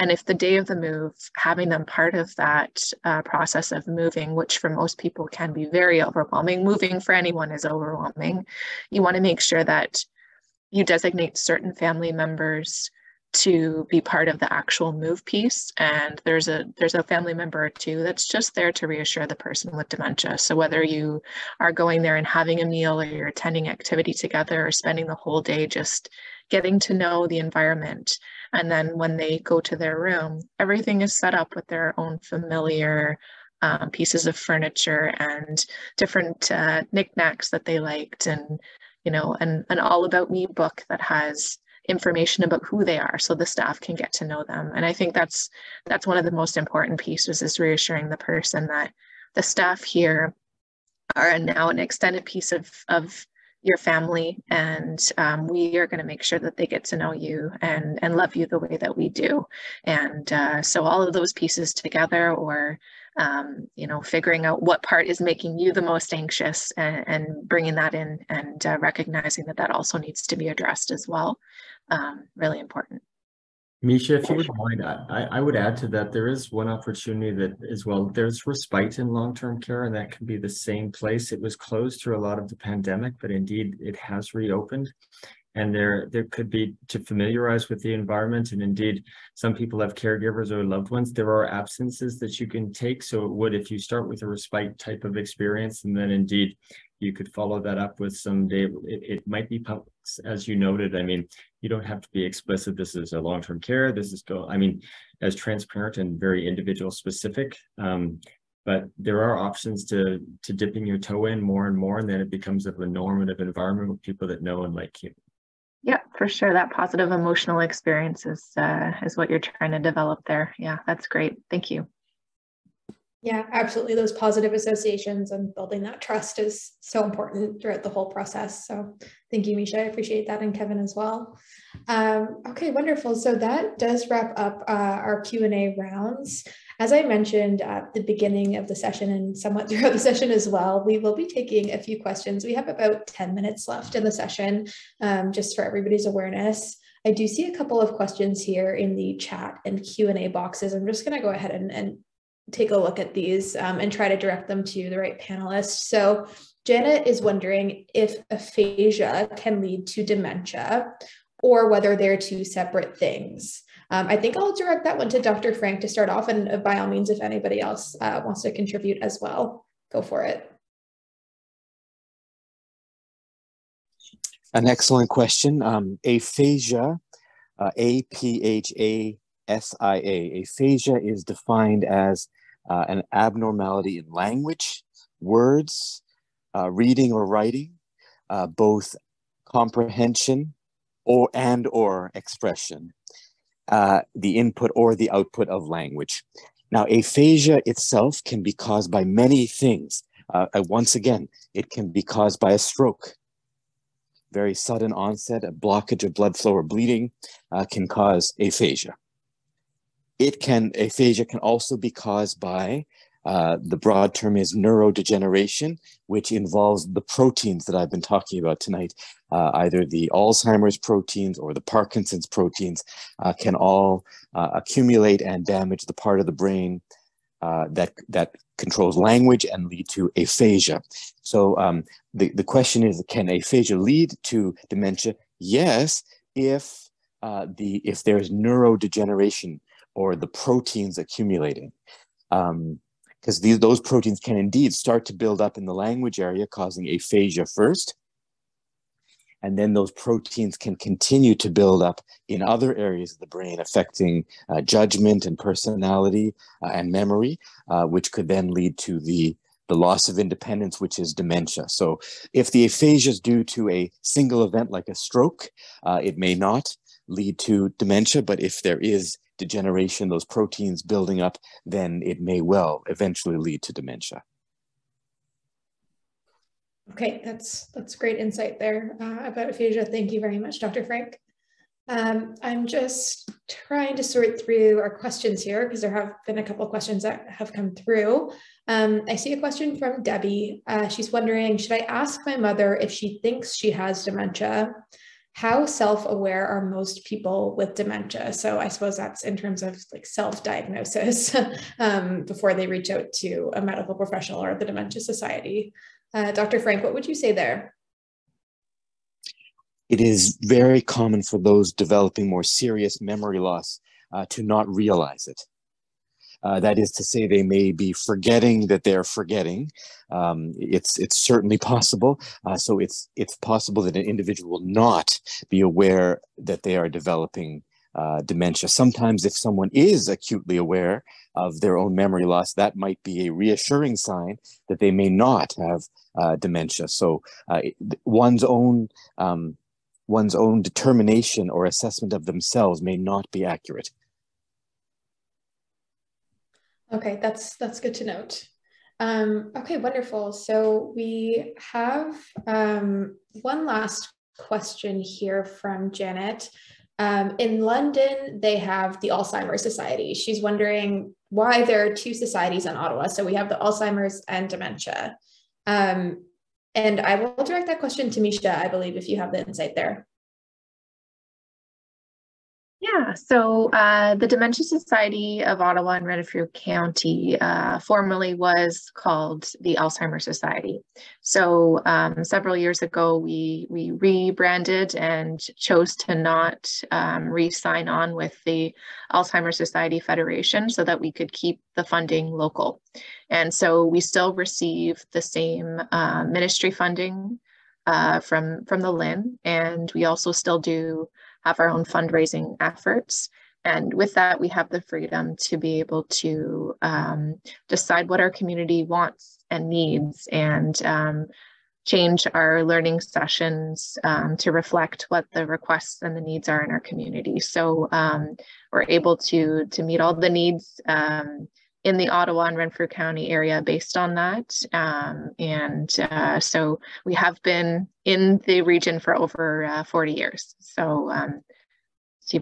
And if the day of the move having them part of that uh, process of moving which for most people can be very overwhelming moving for anyone is overwhelming. You want to make sure that you designate certain family members to be part of the actual move piece. And there's a there's a family member or two that's just there to reassure the person with dementia. So whether you are going there and having a meal or you're attending activity together or spending the whole day just getting to know the environment and then when they go to their room everything is set up with their own familiar um, pieces of furniture and different uh, knickknacks that they liked and you know an, an all about me book that has information about who they are so the staff can get to know them. And i think that's that's one of the most important pieces is reassuring the person that the staff here are now an extended piece of of your family. And um, we are going to make sure that they get to know you and and love you the way that we do. And uh, so all of those pieces together or um, you know figuring out what part is making you the most anxious and, and bringing that in and uh, recognizing that that also needs to be addressed as well um, really important. Misha, if you would mind, I, I would add to that, there is one opportunity that as well, there's respite in long-term care and that can be the same place. It was closed through a lot of the pandemic, but indeed it has reopened. And there, there could be to familiarize with the environment. And indeed, some people have caregivers or loved ones. There are absences that you can take. So it would, if you start with a respite type of experience, and then indeed you could follow that up with some day. It, it might be, public as you noted, I mean, you don't have to be explicit. This is a long-term care. This is go, I mean, as transparent and very individual specific. Um, but there are options to to dipping your toe in more and more, and then it becomes of a normative environment with people that know and like you. Yeah, for sure. That positive emotional experience is uh, is what you're trying to develop there. Yeah, that's great. Thank you. Yeah, absolutely. Those positive associations and building that trust is so important throughout the whole process. So thank you, Misha. I appreciate that and Kevin as well. Um, okay, wonderful. So that does wrap up uh, our Q&A rounds. As I mentioned at the beginning of the session and somewhat throughout the session as well, we will be taking a few questions. We have about 10 minutes left in the session, um, just for everybody's awareness. I do see a couple of questions here in the chat and Q&A boxes. I'm just going to go ahead and, and take a look at these um, and try to direct them to the right panelists. So Janet is wondering if aphasia can lead to dementia or whether they're two separate things. Um, I think I'll direct that one to Dr. Frank to start off, and uh, by all means, if anybody else uh, wants to contribute as well, go for it. An excellent question. Um, aphasia, uh, A P H A S I A, aphasia is defined as uh, an abnormality in language, words, uh, reading or writing, uh, both comprehension or and or expression, uh, the input or the output of language. Now, aphasia itself can be caused by many things. Uh, once again, it can be caused by a stroke. Very sudden onset, a blockage of blood flow or bleeding uh, can cause aphasia. It can, aphasia can also be caused by uh, the broad term is neurodegeneration, which involves the proteins that I've been talking about tonight. Uh, either the Alzheimer's proteins or the Parkinson's proteins uh, can all uh, accumulate and damage the part of the brain uh, that that controls language and lead to aphasia. So um, the, the question is, can aphasia lead to dementia? Yes, if the if there's neurodegeneration or the proteins accumulating. Um, because these those proteins can indeed start to build up in the language area, causing aphasia first. And then those proteins can continue to build up in other areas of the brain, affecting uh, judgment and personality uh, and memory, uh, which could then lead to the, the loss of independence, which is dementia. So if the aphasia is due to a single event like a stroke, uh, it may not lead to dementia, but if there is degeneration, those proteins building up, then it may well eventually lead to dementia. Okay, that's that's great insight there uh, about aphasia. Thank you very much, Dr. Frank. Um, I'm just trying to sort through our questions here because there have been a couple of questions that have come through. Um, I see a question from Debbie. Uh, she's wondering, should I ask my mother if she thinks she has dementia? How self-aware are most people with dementia? So i suppose that's in terms of like self-diagnosis um, before they reach out to a medical professional or the dementia society. Uh, dr frank what would you say there? It is very common for those developing more serious memory loss uh, to not realize it uh, that is to say, they may be forgetting that they're forgetting. Um, it's it's certainly possible. Uh, so it's it's possible that an individual will not be aware that they are developing uh, dementia. Sometimes, if someone is acutely aware of their own memory loss, that might be a reassuring sign that they may not have uh, dementia. So uh, one's own um, one's own determination or assessment of themselves may not be accurate. Okay, that's that's good to note. Um, okay, wonderful. So we have um, one last question here from Janet. Um, in London, they have the Alzheimer's Society. She's wondering why there are two societies in Ottawa. So we have the Alzheimer's and dementia. Um, and I will direct that question to Misha, I believe, if you have the insight there. Yeah, so uh, the Dementia Society of Ottawa and Renfrew County uh, formerly was called the Alzheimer's Society. So um, several years ago, we we rebranded and chose to not um, re-sign on with the Alzheimer's Society Federation so that we could keep the funding local. And so we still receive the same uh, ministry funding uh, from from the LHIN, and we also still do have our own fundraising efforts. And with that, we have the freedom to be able to um, decide what our community wants and needs and um, change our learning sessions um, to reflect what the requests and the needs are in our community. So um, we're able to, to meet all the needs um, in the Ottawa and Renfrew County area based on that. Um, and uh, so we have been in the region for over uh, 40 years. So, um,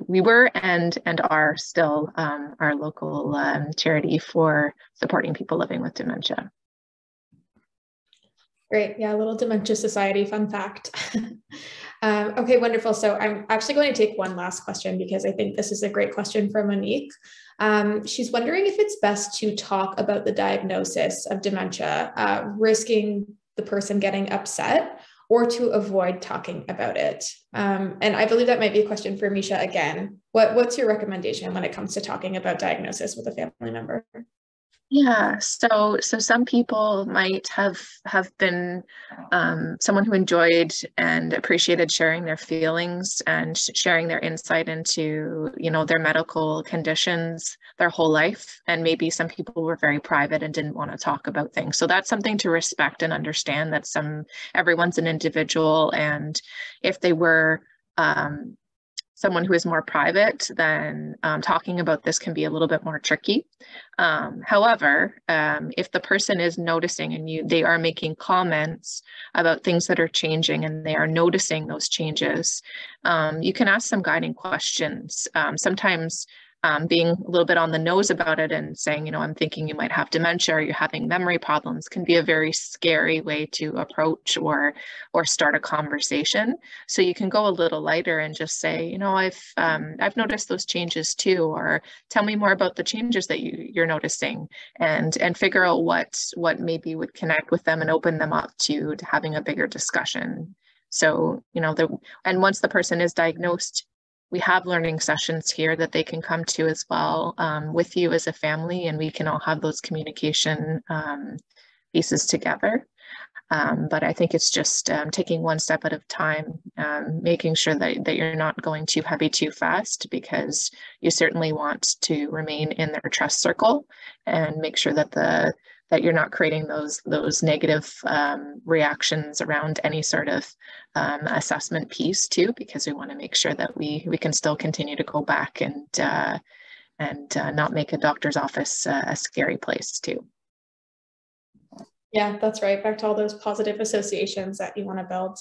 we were and and are still um, our local um, charity for supporting people living with dementia. Great. Yeah, little dementia society fun fact. Um, okay, wonderful. So I'm actually going to take one last question because I think this is a great question from Monique. Um, she's wondering if it's best to talk about the diagnosis of dementia, uh, risking the person getting upset or to avoid talking about it. Um, and I believe that might be a question for Misha again. What, what's your recommendation when it comes to talking about diagnosis with a family member? Yeah, so so some people might have have been um, someone who enjoyed and appreciated sharing their feelings and sharing their insight into you know their medical conditions their whole life, and maybe some people were very private and didn't want to talk about things. So that's something to respect and understand that some everyone's an individual, and if they were um, someone who is more private, then um, talking about this can be a little bit more tricky. Um, however, um, if the person is noticing and you they are making comments about things that are changing and they are noticing those changes, um, you can ask some guiding questions. Um, sometimes um, being a little bit on the nose about it and saying, you know, I'm thinking you might have dementia or you're having memory problems can be a very scary way to approach or or start a conversation. So you can go a little lighter and just say, you know, I've um, I've noticed those changes too, or tell me more about the changes that you you're noticing, and and figure out what what maybe would connect with them and open them up to, to having a bigger discussion. So, you know, the and once the person is diagnosed, we have learning sessions here that they can come to as well um, with you as a family, and we can all have those communication um, pieces together. Um, but I think it's just um, taking one step at a time, um, making sure that, that you're not going too heavy too fast because you certainly want to remain in their trust circle and make sure that the that you're not creating those those negative um, reactions around any sort of um, assessment piece too, because we want to make sure that we we can still continue to go back and uh, and uh, not make a doctor's office uh, a scary place too. Yeah, that's right. Back to all those positive associations that you want to build.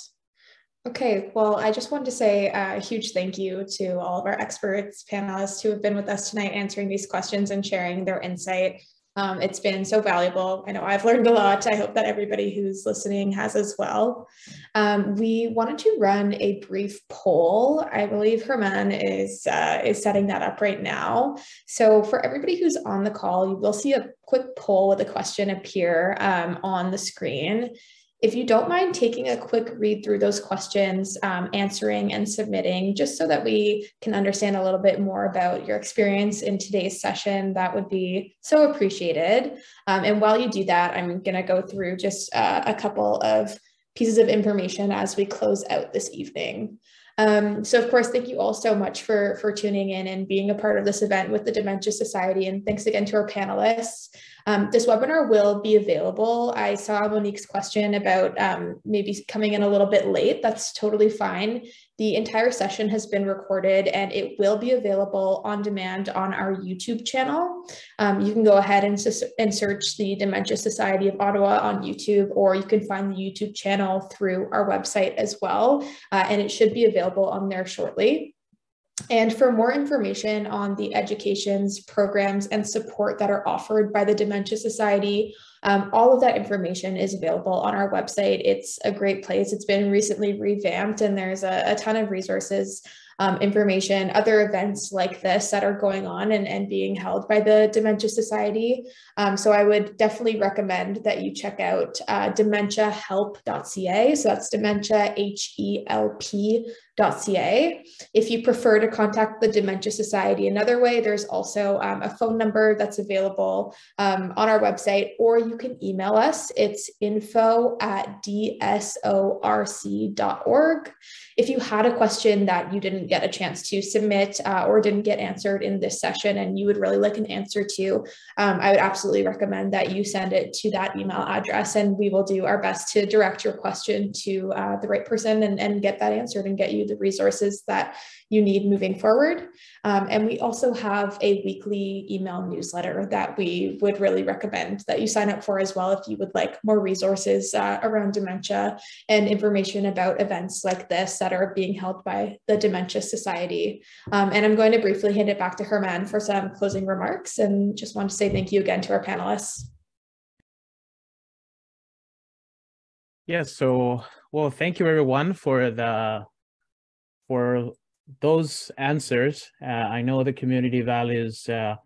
Okay, well, I just wanted to say a huge thank you to all of our experts, panelists who have been with us tonight answering these questions and sharing their insight. Um, it's been so valuable. I know I've learned a lot. I hope that everybody who's listening has as well. Um, we wanted to run a brief poll. I believe Herman is uh, is setting that up right now. So for everybody who's on the call, you will see a quick poll with a question appear um, on the screen. If you don't mind taking a quick read through those questions, um, answering and submitting, just so that we can understand a little bit more about your experience in today's session, that would be so appreciated. Um, and while you do that, I'm going to go through just uh, a couple of pieces of information as we close out this evening. Um, so of course, thank you all so much for, for tuning in and being a part of this event with the Dementia Society. And thanks again to our panelists. Um, this webinar will be available. I saw Monique's question about um, maybe coming in a little bit late. That's totally fine. The entire session has been recorded and it will be available on demand on our YouTube channel. Um, you can go ahead and, and search the Dementia Society of Ottawa on YouTube, or you can find the YouTube channel through our website as well. Uh, and it should be available on there shortly. And for more information on the educations, programs, and support that are offered by the Dementia Society, um, all of that information is available on our website. It's a great place. It's been recently revamped, and there's a, a ton of resources um, information, other events like this that are going on and, and being held by the Dementia Society. Um, so I would definitely recommend that you check out uh, dementiahelp.ca. So that's dementia, H E L P ca. If you prefer to contact the Dementia Society another way, there's also um, a phone number that's available um, on our website, or you can email us. It's info at dsorc.org. If you had a question that you didn't get a chance to submit uh, or didn't get answered in this session and you would really like an answer to, um, I would absolutely recommend that you send it to that email address and we will do our best to direct your question to uh, the right person and, and get that answered and get you the resources that you need moving forward. Um, and we also have a weekly email newsletter that we would really recommend that you sign up for as well if you would like more resources uh, around dementia and information about events like this that are being held by the Dementia Society. Um, and I'm going to briefly hand it back to Herman for some closing remarks and just want to say thank you again to our panelists. Yes, so well, thank you everyone for the for those answers. Uh, I know the community values uh,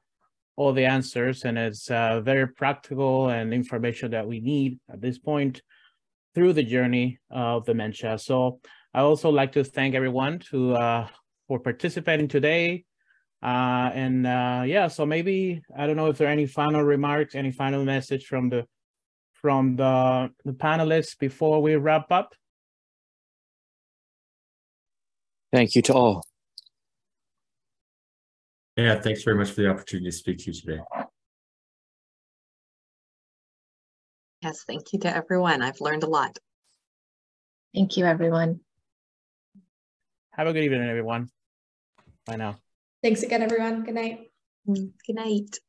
all the answers and it's uh, very practical and information that we need at this point through the journey of dementia. So I also like to thank everyone to uh, for participating today. Uh, and uh, yeah, so maybe, I don't know if there are any final remarks, any final message from the from the, the panelists before we wrap up. Thank you to all. Yeah, thanks very much for the opportunity to speak to you today. Yes, thank you to everyone. I've learned a lot. Thank you, everyone. Have a good evening, everyone. Bye now. Thanks again, everyone. Good night. Good night.